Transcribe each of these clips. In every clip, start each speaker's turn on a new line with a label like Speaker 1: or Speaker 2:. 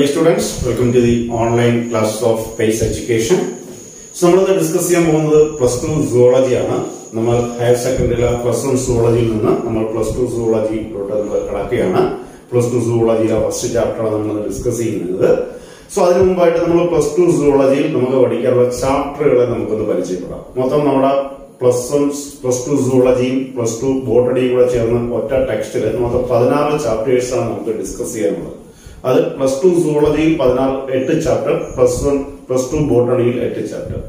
Speaker 1: Hey students, welcome to the online class of PACE Education. So നമ്മളിന്ന് discuss ചെയ്യാൻ പോകുന്നത് plus two സുവോളജിയാണ് നമ്മൾ ഹയർ സെക്കൻഡറിയിലെ പ്ലസ് വൺ സുവോളജിയിൽ നിന്ന് നമ്മൾ പ്ലസ് ടു സുവോളജിയിലോട്ട് നമ്മൾ കിടക്കുകയാണ്. പ്ലസ് ടു സുവോളജിയിലെ ഫസ്റ്റ് ചാപ്റ്ററാണ് നമ്മൾ ഡിസ്കസ് ചെയ്യുന്നത്. സോ അതിനു മുമ്പായിട്ട് നമ്മൾ പ്ലസ് ടു സുവോളജിയിൽ നമുക്ക് പഠിക്കാനുള്ള ചാപ്റ്ററുകളെ നമുക്കൊന്ന് പരിചയപ്പെടാം. മൊത്തം നമ്മുടെ പ്ലസ് വൺ പ്ലസ് ടു സുവോളജിയും പ്ലസ് ടു ബോട്ടണിയും കൂടെ ചേർന്ന് ഒറ്റ ടെക്സ്റ്റിൽ മൊത്തം പതിനാറ് ചാപ്റ്റേഴ്സാണ് ആണ് നമുക്ക് ഡിസ്കസ് ചെയ്യാനുള്ളത്. അത് പ്ലസ് ടു സുവോളജിയിൽ പതിനാറ് എട്ട് chapter plus one plus two ബോട്ടണിയിൽ എട്ട് ചാപ്റ്റർ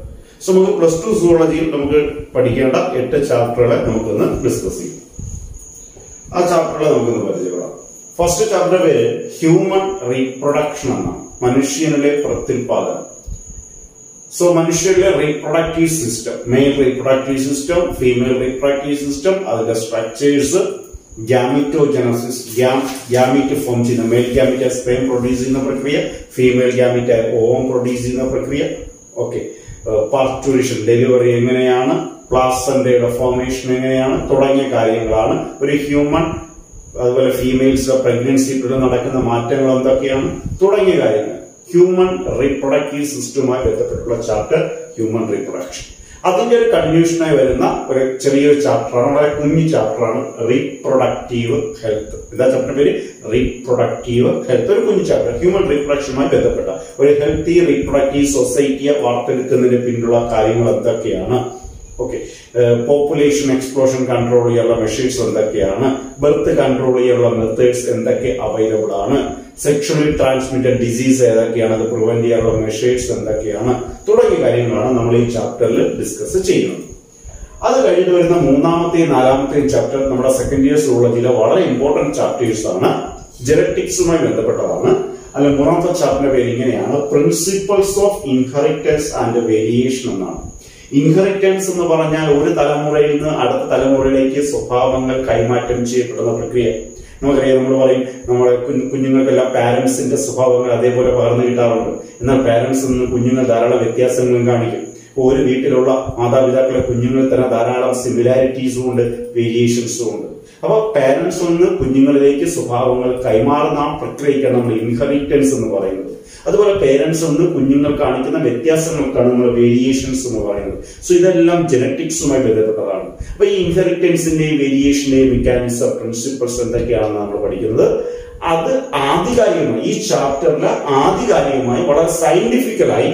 Speaker 1: സോ നമുക്ക് പ്ലസ് ടു സുവോളജിയിൽ നമുക്ക് പഠിക്കേണ്ട എട്ട് ചാപ്റ്ററുകളെ നമുക്കൊന്ന് ഡിസ്കസ് ചെയ്യും. ആ ചാപ്റ്ററുകളെ നമുക്കൊന്ന് പരിചയപ്പെടാം. ഫസ്റ്റ് ചാപ്റ്റർ പേര് ഹ്യൂമൻ റീപ്രൊഡക്ഷൻ എന്നാണ്. മനുഷ്യനിലെ പ്രത്യുൽപാദനം. So മനുഷ്യരിലെ reproductive system male reproductive system female reproductive system അതിന്റെ സ്ട്രക്ചേഴ്സ് ഗ്യാമിറ്റോജനസിസ് ഗ്യാമിറ്റ് ഫോം ചെയ്യുന്ന മെയിൽ ഗ്യാമിറ്റ് സ്പെയിം പ്രൊഡ്യൂസ് ചെയ്യുന്ന പ്രക്രിയ ഫീമെയിൽ ഗ്യാമിറ്റ് ഓം പ്രൊഡ്യൂസ് ചെയ്യുന്ന പ്രക്രിയ ഓക്കെ പാർച്ചുവേഷൻ ഡെലിവറി എങ്ങനെയാണ്? പ്ലാസന്റയുടെ ഫോർമേഷൻ എങ്ങനെയാണ്? തുടങ്ങിയ കാര്യങ്ങളാണ്. ഒരു ഹ്യൂമൻ അതുപോലെ ഫീമെയിൽസ് പ്രഗ്നൻസിയിലൂടെ നടക്കുന്ന മാറ്റങ്ങൾ എന്തൊക്കെയാണ്? തുടങ്ങിയ കാര്യങ്ങൾ. ഹ്യൂമൻ റീപ്രൊഡക്റ്റീവ് സിസ്റ്റവുമായി ബന്ധപ്പെട്ടുള്ള ചാപ്റ്റർ ഹ്യൂമൻ റീപ്രൊഡക്ഷൻ അതിന്റെ ഒരു കൺഫ്യൂഷനായി വരുന്ന ഒരു ചെറിയൊരു ചാപ്റ്ററാണ് വളരെ കുഞ്ഞു ചാപ്റ്ററാണ് റീപ്രൊഡക്റ്റീവ് ഹെൽത്ത് ഇതാ ചാപ്റ്റർ പേര്. റീപ്രൊഡക്റ്റീവ് ഹെൽത്ത് ഒരു കുഞ്ഞു ചാപ്റ്റർ ഹ്യൂമൻ റീപ്രൊഡക്ഷനുമായി ബന്ധപ്പെട്ട ഒരു ഹെൽത്തി റീപ്രൊഡക്റ്റീവ് സൊസൈറ്റിയെ വാർത്തെടുക്കുന്നതിന് പിന്നിലുള്ള കാര്യങ്ങൾ എന്തൊക്കെയാണ്? ഓക്കെ പോപ്പുലേഷൻ എക്സ്പ്ലോഷൻ കൺട്രോൾ ചെയ്യാനുള്ള മെഷീൻസ് എന്തൊക്കെയാണ്? ബർത്ത് കൺട്രോൾ ചെയ്യാനുള്ള മെത്തേഡ്സ് എന്തൊക്കെ അവൈലബിൾ ആണ്? സെക്ഷലി ട്രാൻസ്മിറ്റഡ് ഡിസീസ് ഏതൊക്കെയാണ്? അത് പ്രിവെന്റ് ചെയ്യാനുള്ള മെഷേഴ്സ് എന്തൊക്കെയാണ്? തുടങ്ങിയ കാര്യങ്ങളാണ് നമ്മൾ ഈ ചാപ്റ്ററിൽ ഡിസ്കസ് ചെയ്യുന്നത്. അത് കഴിഞ്ഞിട്ട് വരുന്ന മൂന്നാമത്തെയും നാലാമത്തെയും ചാപ്റ്റർ നമ്മുടെ സെക്കൻഡ് ഇയർ ചില വളരെ ഇമ്പോർട്ടന്റ് ചാപ്റ്റേഴ്സ് ആണ്. ജനറ്റിക്സുമായി ബന്ധപ്പെട്ടതാണ്. അല്ലെങ്കിൽ മൂന്നാമത്തെ ചാപ്റ്ററിന്റെ പേര് ഇങ്ങനെയാണ്. Principles of inheritance and variation എന്നാണ്. ഇൻഹെറിറ്റൻസ് എന്ന് പറഞ്ഞാൽ ഒരു തലമുറയിൽ നിന്ന് അടുത്ത തലമുറയിലേക്ക് സ്വഭാവങ്ങൾ കൈമാറ്റം ചെയ്യപ്പെടുന്ന പ്രക്രിയ. നമുക്കറിയാം നമ്മൾ പറയും നമ്മുടെ കുഞ്ഞുങ്ങൾക്കെല്ലാം പാരന്റ്സിന്റെ സ്വഭാവങ്ങൾ അതേപോലെ പകർന്നു കിട്ടാറുണ്ട്. എന്നാൽ പാരന്റ്സ് നിന്ന് കുഞ്ഞുങ്ങൾ ധാരാളം വ്യത്യാസങ്ങളും കാണിക്കും. ഒരു വീട്ടിലുള്ള മാതാപിതാക്കളെ കുഞ്ഞുങ്ങളിൽ തന്നെ ധാരാളം സിമിലാരിറ്റീസും ഉണ്ട് വേരിയേഷൻസും ഉണ്ട്. അപ്പൊ പാരന്റ്സ് ഒന്ന് കുഞ്ഞുങ്ങളിലേക്ക് സ്വഭാവങ്ങൾ കൈമാറുന്ന ആ പ്രക്രിയക്കാണ് നമ്മൾ ഇൻഹെറിറ്റൻസ് എന്ന് പറയുന്നത്. അതുപോലെ പേരൻസ് ഒന്ന് കുഞ്ഞുങ്ങൾ കാണിക്കുന്ന വ്യത്യാസങ്ങൾക്കാണ് നമ്മൾ വേരിയേഷൻസ് എന്ന് പറയുന്നത്. സോ ഇതെല്ലാം ജനറ്റിക്സുമായി ബന്ധപ്പെട്ടതാണ്. അപ്പൊ ഈ ഇൻഹെറിറ്റൻസിന്റെയും വേരിയേഷന്റെയും മെക്കാനിസം പ്രിൻസിപ്പിൾസ് എന്തൊക്കെയാണെന്ന് നമ്മൾ പഠിക്കുന്നത്. അത് ആധികാരികമായി ഈ ചാപ്റ്ററിൽ ആധികാരികമായി വളരെ സയന്റിഫിക്കലായി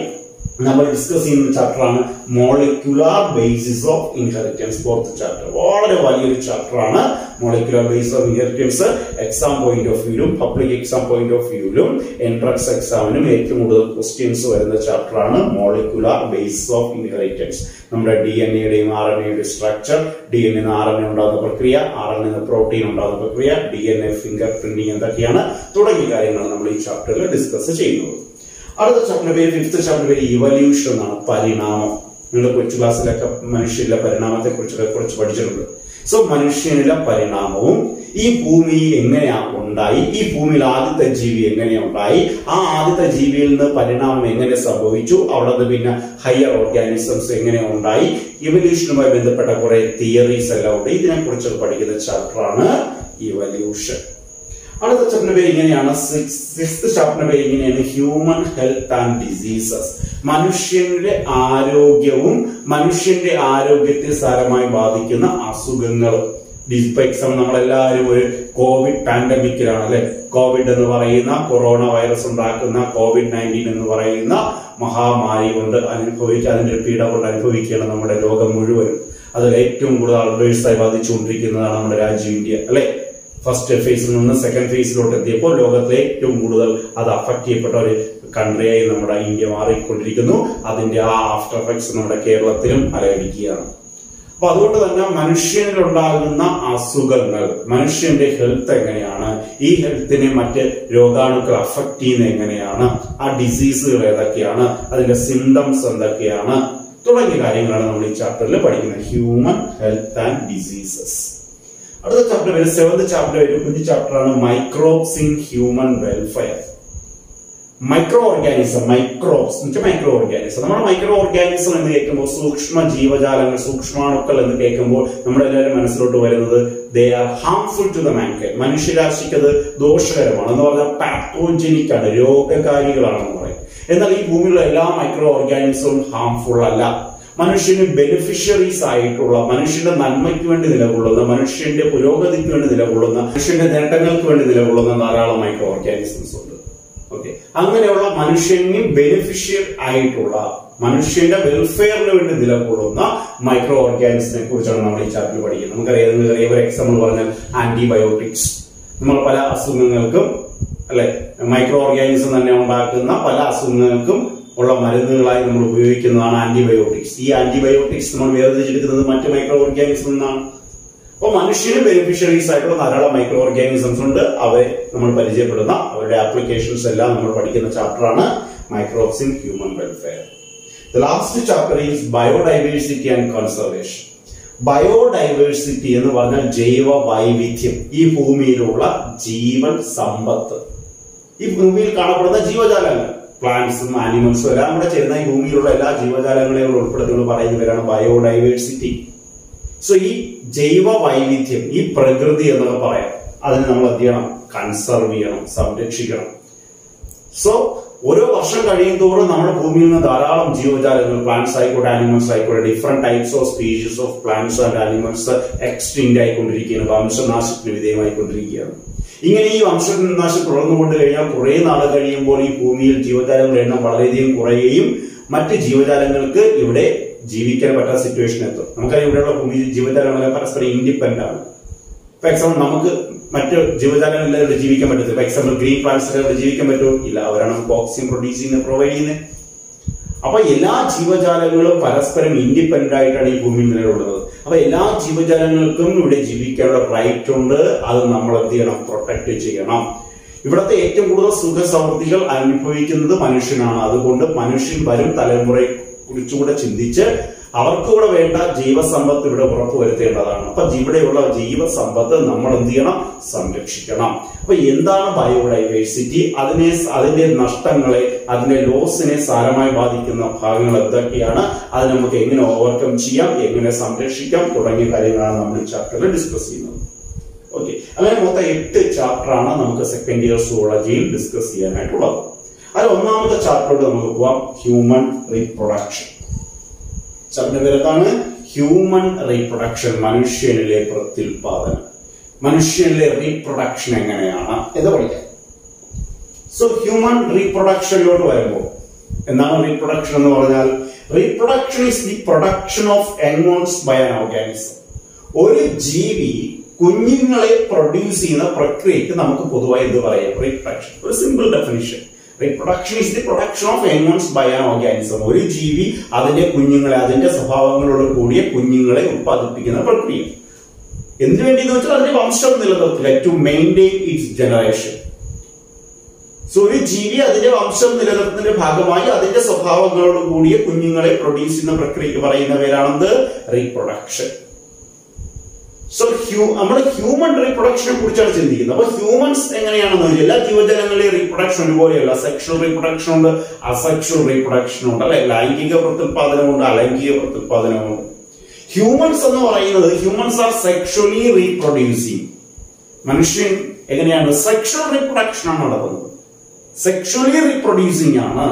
Speaker 1: നമ്മൾ ഡിസ്കസ് ചെയ്യുന്ന ചാപ്റ്ററാണ് molecular basis of inheritance fourth chapter വളരെ വലിയൊരു ചാപ്റ്ററാണ് molecular basis of inheritance exam point of വ്യൂലും public exam point of വ്യൂലും എൻട്രൻസ് എക്സാമിനും ഏറ്റവും കൂടുതൽ ക്വസ്റ്റ്യൻസ് വരുന്ന ചാപ്റ്ററാണ് മോളിക്കുലാർ ബേസിസ് ഓഫ് ഇൻഹെറിറ്റൻസ് നമ്മുടെ ഡി എൻ എയുടെയും ആർ എൻ എയുടെ സ്ട്രക്ചർ ഡി എൻ എന്ന് ആർ എൻ എ ഉണ്ടാകുന്ന പ്രക്രിയ ആർ എൻ എന്ന പ്രോട്ടീൻ ഉണ്ടാകുന്ന പ്രക്രിയ D N A fingerprinting എന്തൊക്കെയാണ് തുടങ്ങിയ കാര്യങ്ങൾ നമ്മൾ ഈ ചാപ്റ്ററിൽ ഡിസ്കസ് ചെയ്യുന്നത്. അടുത്ത ചാപ്റ്റർ പേര് ഫിഫ്ത്ത് ചാപ്റ്റർ പേര് ഇവല്യൂഷൻ എന്നാണ് പരിണാമം. നിങ്ങൾ കൊച്ചു ക്ലാസ്സിലൊക്കെ മനുഷ്യരിലെ പരിണാമത്തെ കുറിച്ചൊക്കെ കുറച്ച് പഠിച്ചിട്ടുണ്ട്. സോ മനുഷ്യനിലെ പരിണാമവും ഈ ഭൂമി എങ്ങനെയാ ഉണ്ടായി? ഈ ഭൂമിയിൽ ആദ്യത്തെ ജീവി എങ്ങനെയാ ഉണ്ടായി? ആ ആദ്യത്തെ ജീവിയിൽ നിന്ന് പരിണാമം എങ്ങനെ സംഭവിച്ചു? അവിടെ നിന്ന് പിന്നെ ഹയർ ഓർഗാനിസംസ് എങ്ങനെ ഉണ്ടായി? ഇവല്യൂഷനുമായി ബന്ധപ്പെട്ട കുറെ തിയറീസ് എല്ലാം ഉണ്ട്. ഇതിനെ കുറിച്ചൊക്കെ പഠിക്കുന്ന ചാപ്റ്ററാണ് ഇവല്യൂഷൻ അടുത്ത ചാപ്റ്റർ പേര് ഇങ്ങനെയാണ്. സിക്സ് ചാപ്റ്റർ പേര് ഇങ്ങനെയാണ്. ഹ്യൂമൻ ഹെൽത്ത് ആൻഡ് ഡിസീസസ് മനുഷ്യന്റെ ആരോഗ്യവും മനുഷ്യന്റെ ആരോഗ്യത്തെ സാരമായി ബാധിക്കുന്ന അസുഖങ്ങളും ഇപ്പൊ എക്സാം നമ്മളെല്ലാവരും ഒരു കോവിഡ് പാൻഡമിക്കിലാണ് അല്ലെ? കോവിഡ് എന്ന് പറയുന്ന കൊറോണ വൈറസ് ഉണ്ടാക്കുന്ന കോവിഡ് നയന്റീൻ എന്ന് പറയുന്ന മഹാമാരി കൊണ്ട് അനുഭവിക്കുക അതിന്റെ പീഡ കൊണ്ട് അനുഭവിക്കുകയാണ് നമ്മുടെ ലോകം മുഴുവനും. അതിൽ ഏറ്റവും കൂടുതൽ അൾബേഴ്സായി ബാധിച്ചുകൊണ്ടിരിക്കുന്നതാണ് നമ്മുടെ രാജ്യം ഇന്ത്യ അല്ലെ? ഫസ്റ്റ് ഫേസിൽ നിന്ന് സെക്കൻഡ് ഫേസിലോട്ട് എത്തിയപ്പോൾ ലോകത്തിലെ ഏറ്റവും കൂടുതൽ അത് അഫക്ട് ചെയ്യപ്പെട്ട ഒരു കൺട്രിയായി നമ്മുടെ ഇന്ത്യ മാറിക്കൊണ്ടിരിക്കുന്നു. അതിന്റെ ആ ആഫ്റ്റർ എഫക്ട്സ് നമ്മുടെ കേരളത്തിലും അലയടിക്കുകയാണ് അപ്പൊ അതുകൊണ്ട് തന്നെ മനുഷ്യനിലുണ്ടാകുന്ന അസുഖങ്ങൾ മനുഷ്യന്റെ ഹെൽത്ത് എങ്ങനെയാണ് ഈ ഹെൽത്തിനെ മറ്റ് രോഗാണുക്കൾ അഫക്ട് ചെയ്യുന്നത് എങ്ങനെയാണ് ആ ഡിസീസുകൾ ഏതൊക്കെയാണ് അതിന്റെ സിംറ്റംസ് എന്തൊക്കെയാണ് തുടങ്ങിയ കാര്യങ്ങളാണ് നമ്മൾ ഈ ചാപ്റ്ററിൽ പഠിക്കുന്നത്. ഹ്യൂമൻ ഹെൽത്ത് ആൻഡ് ഡിസീസസ് അടുത്ത ചാപ്റ്റർ വരും. സെവന്ത് ചാപ്റ്റർ വരും. കുഞ്ഞു ചാപ്റ്ററാണ് microbes in human welfare microorganism microbes എന്നുവെച്ചാൽ മൈക്രോ ഓർഗാനിസം നമ്മൾ മൈക്രോ ഓർഗാനിസം എന്ന് കേൾക്കുമ്പോൾ സൂക്ഷ്മ ജീവജാലങ്ങൾ സൂക്ഷ്മാണുക്കൾ എന്ന് കേൾക്കുമ്പോൾ നമ്മുടെ എല്ലാവരും മനസ്സിലോട്ട് വരുന്നത് they are harmful to the mankind മനുഷ്യരാശിക്ക് അത് ദോഷകരമാണ്. എന്ന് പറഞ്ഞാൽ പാത്തോജനിക് ആണ് രോഗകാരികളാണെന്ന് പറയും. എന്നാൽ ഈ ഭൂമിയിലുള്ള എല്ലാ മൈക്രോ ഓർഗാനിസവും ഹാംഫുൾ അല്ല. മനുഷ്യന് ബെനിഫിഷ്യറീസ് ആയിട്ടുള്ള മനുഷ്യന്റെ നന്മയ്ക്ക് വേണ്ടി നിലകൊള്ളുന്ന മനുഷ്യന്റെ പുരോഗതിക്ക് വേണ്ടി നിലകൊള്ളുന്ന മനുഷ്യന്റെ നേട്ടങ്ങൾക്ക് വേണ്ടി നിലകൊള്ളുന്ന ധാരാളം മൈക്രോ ഓർഗാനിസംസ് ഉണ്ട്. ഓക്കെ അങ്ങനെയുള്ള മനുഷ്യന് ബെനിഫിഷ്യർ ആയിട്ടുള്ള മനുഷ്യന്റെ വെൽഫെയറിന് വേണ്ടി നിലകൊള്ളുന്ന മൈക്രോ ഓർഗാനിസിനെ കുറിച്ചാണ് നമ്മൾ ഈ ചാപ്റ്റർ പഠിക്കുന്നത്. നമുക്കറിയാം ഒരു എക്സാമ്പിൾ പറഞ്ഞാൽ ആന്റിബയോട്ടിക്സ് നമ്മൾ പല അസുഖങ്ങൾക്കും അല്ലെ മൈക്രോ ഓർഗാനിസം തന്നെ ഉണ്ടാക്കുന്ന പല അസുഖങ്ങൾക്കും ഉള്ള മരുന്നുകളായി നമ്മൾ ഉപയോഗിക്കുന്നതാണ് ആന്റിബയോട്ടിക്സ് ഈ ആന്റിബയോട്ടിക്സ് നമ്മൾ വേർതിരിച്ചെടുക്കുന്നത് മറ്റ് മൈക്രോ ഓർഗാനിസം നിന്നാണ്. അപ്പോൾ മനുഷ്യന് ബെനിഫിഷ്യറീസ് ആയിട്ടുള്ള ധാരാളം മൈക്രോ ഓർഗാനിസംസ് ഉണ്ട്. അവരെ നമ്മൾ പരിചയപ്പെടുന്ന അവരുടെ ആപ്ലിക്കേഷൻസ് എല്ലാം നമ്മൾ പഠിക്കുന്ന ചാപ്റ്ററാണ് microbes in human welfare the last chapter is biodiversity and conservation biodiversity എന്ന് പറഞ്ഞാൽ ജൈവ വൈവിധ്യം. ഈ ഭൂമിയിലുള്ള ജീവൻ സമ്പത്ത്. ഈ ഭൂമിയിൽ കാണപ്പെടുന്ന ജീവജാലങ്ങൾ. പ്ലാന്റ്സും ആനിമൽസും എല്ലാം കൂടെ ചേരുന്ന ഭൂമിയിലുള്ള എല്ലാ ജീവജാലങ്ങളെയും ഉൾപ്പെടുത്തിക്കൊണ്ട് പറയുന്നവരാണ് ബയോഡൈവേഴ്സിറ്റി സോ ഈ ജൈവ വൈവിധ്യം ഈ പ്രകൃതി എന്നൊക്കെ പറയാം. അതിനെ നമ്മൾ എന്ത് ചെയ്യണം? കൺസർവ് ചെയ്യണം സംരക്ഷിക്കണം. സോ ഓരോ വർഷം കഴിയും തോറും നമ്മുടെ ഭൂമിയിൽ നിന്ന് ധാരാളം ജീവജാലങ്ങൾ പ്ലാന്റ്സ് ആയിക്കോട്ടെ ആനിമൽസ് ആയിക്കോട്ടെ different types of species of plants and animals extinct ആയിക്കൊണ്ടിരിക്കുകയാണ്. വംശനാശത്തിന് വിധേയമായിക്കൊണ്ടിരിക്കുകയാണ്. ഇങ്ങനെ ഈ വംശനാശം തുടർന്നുകൊണ്ട് കഴിഞ്ഞാൽ കുറെ നാൾ കഴിയുമ്പോൾ ഈ ഭൂമിയിൽ ജീവജാലങ്ങളുടെ എണ്ണം വളരെയധികം കുറയുകയും മറ്റ് ജീവജാലങ്ങൾക്ക് ഇവിടെ ജീവിക്കാൻ പറ്റാത്ത സിറ്റുവേഷൻ എത്തും. നമുക്കറിയാം ഇവിടെയുള്ള ഭൂമി ജീവജാലങ്ങളെല്ലാം പരസ്പരം ഇൻഡിപെൻഡന്റ് ആണ്. ഫോർ എക്സാമ്പിൾ നമുക്ക് മറ്റ് ജീവജാലങ്ങൾ ഇവിടെ ജീവിക്കാൻ പറ്റത്തില്ല ഫോർ എക്സാമ്പിൾ ഗ്രീൻ പ്ലാന്റ്സ് ഇവിടെ ജീവിക്കാൻ പറ്റുമോ? ഇല്ല. അവരാണ് ഓക്സിജൻ പ്രൊഡ്യൂസ് ചെയ്യുന്നത് പ്രൊവൈഡ് ചെയ്യുന്നത്. അപ്പൊ എല്ലാ ജീവജാലങ്ങളും പരസ്പരം ഇൻഡിപെൻഡന്റ് ആയിട്ടാണ് ഈ ഭൂമിയിൽ നിലകൊള്ളുന്നത്. അപ്പൊ എല്ലാ ജീവജാലങ്ങൾക്കും ഇവിടെ ജീവിക്കാനുള്ള റൈറ്റ് ഉണ്ട്. അത് നമ്മൾ എന്ത് ചെയ്യണം? പ്രൊട്ടക്ട് ചെയ്യണം. ഇവിടുത്തെ ഏറ്റവും കൂടുതൽ സുഖ സമൃദ്ധികൾ അനുഭവിക്കുന്നത് മനുഷ്യനാണ്. അതുകൊണ്ട് മനുഷ്യൻ വരും തലമുറയെ കുറിച്ചുകൂടെ ചിന്തിച്ച് അവർക്കൂടെ വേണ്ട ജീവസമ്പത്ത് ഇവിടെ ഉറപ്പുവരുത്തേണ്ടതാണ് അപ്പൊ ഇവിടെയുള്ള ജീവസമ്പത്ത് നമ്മൾ എന്ത് ചെയ്യണം? സംരക്ഷിക്കണം. അപ്പൊ എന്താണ് ബയോഡൈവേഴ്സിറ്റി? അതിനെ അതിന്റെ നഷ്ടങ്ങളെ അതിന്റെ ലോസിനെ സാരമായി ബാധിക്കുന്ന ഭാഗങ്ങൾ എന്തൊക്കെയാണ്? അത് നമുക്ക് എങ്ങനെ ഓവർകം ചെയ്യാം? എങ്ങനെ സംരക്ഷിക്കാം? തുടങ്ങിയ കാര്യങ്ങളാണ് നമ്മൾ ചാപ്റ്ററിൽ ഡിസ്കസ് ചെയ്യുന്നത്. ഓക്കെ അങ്ങനെ മൊത്തം എട്ട് ചാപ്റ്ററാണ് നമുക്ക് സെക്കൻഡ് ഇയർ സോളജിയിൽ ഡിസ്കസ് ചെയ്യാനായിട്ടുള്ളത്. അതിൽ ഒന്നാമത്തെ ചാപ്റ്ററോട് നമുക്ക് പോവാം. ഹ്യൂമൻ റീപ്രൊഡക്ഷൻ ചാപ്റ്റർ പേരെന്താണ്? ഹ്യൂമൻ റീപ്രൊഡക്ഷൻ മനുഷ്യനിലെ പ്രത്യുൽപാദനം. മനുഷ്യനിലെ റീപ്രൊഡക്ഷൻ എങ്ങനെയാണ്? എന്ന് പഠിക്കാം. സോ ഹ്യൂമൻ റീപ്രൊഡക്ഷനിലോട്ട് വരുമ്പോൾ എന്താണ് റീപ്രൊഡക്ഷൻ എന്ന് പറഞ്ഞാൽ? Reproduction is the production of young ones by an organism ഒരു ജീവി കുഞ്ഞുങ്ങളെ പ്രൊഡ്യൂസ് ചെയ്യുന്ന പ്രക്രിയക്ക് നമുക്ക് പൊതുവായി എന്ത് പറയാം? റീപ്രൊഡക്ഷൻ ഒരു simple definition reproduction is the production of young ones by an organism ഒരു ജീവി അതിന്റെ കുഞ്ഞുങ്ങളെ അതിന്റെ സ്വഭാവങ്ങളോട് കൂടിയ കുഞ്ഞുങ്ങളെ ഉത്പാദിപ്പിക്കുന്ന പ്രക്രിയ. എന്തിനു വേണ്ടി എന്ന് വെച്ചാൽ അതിന്റെ വംശം നിലനിർത്തുക to maintain its generation so ഒരു ജീവി അതിന്റെ വംശം നിലനിർത്തുന്നതിന്റെ ഭാഗമായി അതിന്റെ സ്വഭാവങ്ങളോട് കൂടിയ കുഞ്ഞുങ്ങളെ പ്രൊഡ്യൂസ് ചെയ്യുന്ന പ്രക്രിയ പറയുന്ന പേരാണെന്ത് റീപ്രൊഡക്ഷൻ സോ ഹ്യൂ നമ്മൾ ഹ്യൂമൻ റീപ്രൊഡക്ഷനെ കുറിച്ചാണ് ചിന്തിക്കുന്നത്. അപ്പൊ ഹ്യൂമൻസ് എങ്ങനെയാണെന്ന് വെച്ചാൽ എല്ലാ ജീവജാലങ്ങളിലെയും റീപ്രൊഡക്ഷൻ ഒരുപോലെയല്ല. സെക്ഷൽ റീപ്രൊഡക്ഷൻ ഉണ്ട് അസെക്ഷൽ റീപ്രൊഡക്ഷൻ ഉണ്ട് അല്ലെ? ലൈംഗിക പ്രത്യുൽപാദനമുണ്ട് അലൈംഗിക പ്രത്യുൽപാദനമുണ്ട്. ഹ്യൂമൻസ് എന്ന് പറയുന്നത് ഹ്യൂമൻസ് ആർ സെക്ഷലി റീപ്രൊഡ്യൂസിങ് മനുഷ്യൻ എങ്ങനെയാണ്? സെക്ഷൽ റീപ്രൊഡക്ഷൻ ആണ് നടക്കുന്നത് സെക്ഷലി റീപ്രൊഡ്യൂസിങ് ആണ്.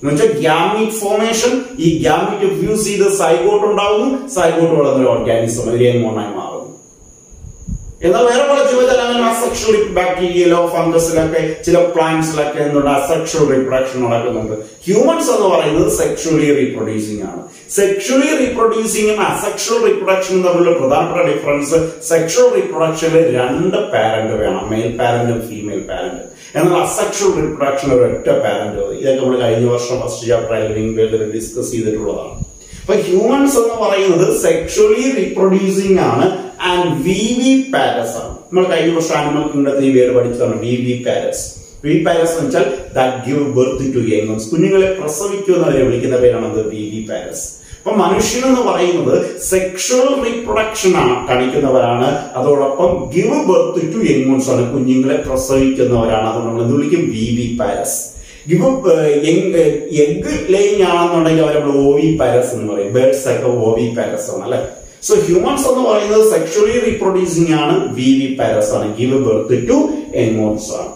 Speaker 1: എന്നുവെച്ചാൽ ഗ്യാമിക് ഫോർമേഷൻ ഈ ഗ്യാമിക് ഫ്യൂസ് ചെയ്ത് സൈഗോട്ട് ഉണ്ടാകുന്നു സൈഗോട്ട് വളർന്ന ഒരു ഓർഗാനിസം ഒരു മോണായി മാറുന്നു. എന്നാൽ വേറെ പല ജീവജാലങ്ങളിൽ അസെക്ഷൽ ബാക്ടീരിയയിലോ ഫംഗസിലൊക്കെ ചില പ്ലാന്റ്സിലൊക്കെ എന്തുണ്ട്? അസെക്ഷൽ റീപ്രൊഡക്ഷൻ നടക്കുന്നുണ്ട്. ഹ്യൂമൻസ് എന്ന് പറയുന്നത് സെക്ഷലി റീപ്രൊഡ്യൂസിംഗ് ആണ്. സെക്ഷലി റീപ്രൊഡ്യൂസിംഗും അസെക്ഷൽ റീപ്രൊഡക്ഷനും തമ്മിലുള്ള പ്രധാനപ്പെട്ട ഡിഫറൻസ് സെക്ഷൽ റീപ്രൊഡക്ഷനിൽ രണ്ട് പാരന്റ് വേണം. മെയിൽ പാരന്റും ഫീമെയിൽ പാരന്റും എന്നാൽ അസെക്ഷൽ റീപ്രൊഡക്ഷൻ ഒരു ഒറ്റ പാരന്റ് ഇതൊക്കെ നമ്മൾ കഴിഞ്ഞ വർഷം ഫസ്റ്റ് ചാപ്റ്റർ വേൾഡിൽ ഡിസ്കസ് ചെയ്തിട്ടുള്ളതാണ്. അപ്പൊ ഹ്യൂമൻസ് എന്ന് പറയുന്നത് സെക്ഷലി റീപ്രൊഡ്യൂസിംഗ് ആണ് ആൻഡ് വി വി പാരസ് ആണ്. നമ്മൾ കഴിഞ്ഞ വർഷം ആനിമൽ കിങ്ഡത്തിൽ ഈ വേർഡ് പഠിച്ചതാണ് viviparous viviparous എന്ന് വെച്ചാൽ that give birth to youngs കുഞ്ഞുങ്ങളെ പ്രസവിക്കുന്നവരെ വിളിക്കുന്ന പേരാണ് വി വി പാരസ് അപ്പൊ മനുഷ്യൻ എന്ന് പറയുന്നത് സെക്ഷൽ റീപ്രൊഡക്ഷൻ ആണ് കാണിക്കുന്നവരാണ്. അതോടൊപ്പം ഗിവ് ബർത്ത് ടു യങ്സ് ആണ് കുഞ്ഞുങ്ങളെ പ്രസവിക്കുന്നവരാണ്. അത് നമ്മൾ എന്ത് വിളിക്കും? വി വി പാരസ് ഇപ്പൊ എഗ് ലേയിങ് ആണെന്നുണ്ടെങ്കിൽ അവർ നമ്മൾ ഓവി പാരസ് എന്ന് പറയും. ബേർഡ്സ് ഒക്കെ ഓവി പാരസ് ആണ് അല്ലെ? സോ ഹ്യൂമൻസ് എന്ന് പറയുന്നത് സെക്ഷലി റീപ്രൊഡ്യൂസിങ് ആണ് വി വി പാരസ് ആണ്. ഗിവ് ബർത്ത് ടു എൻമോൺസ് ആണ്.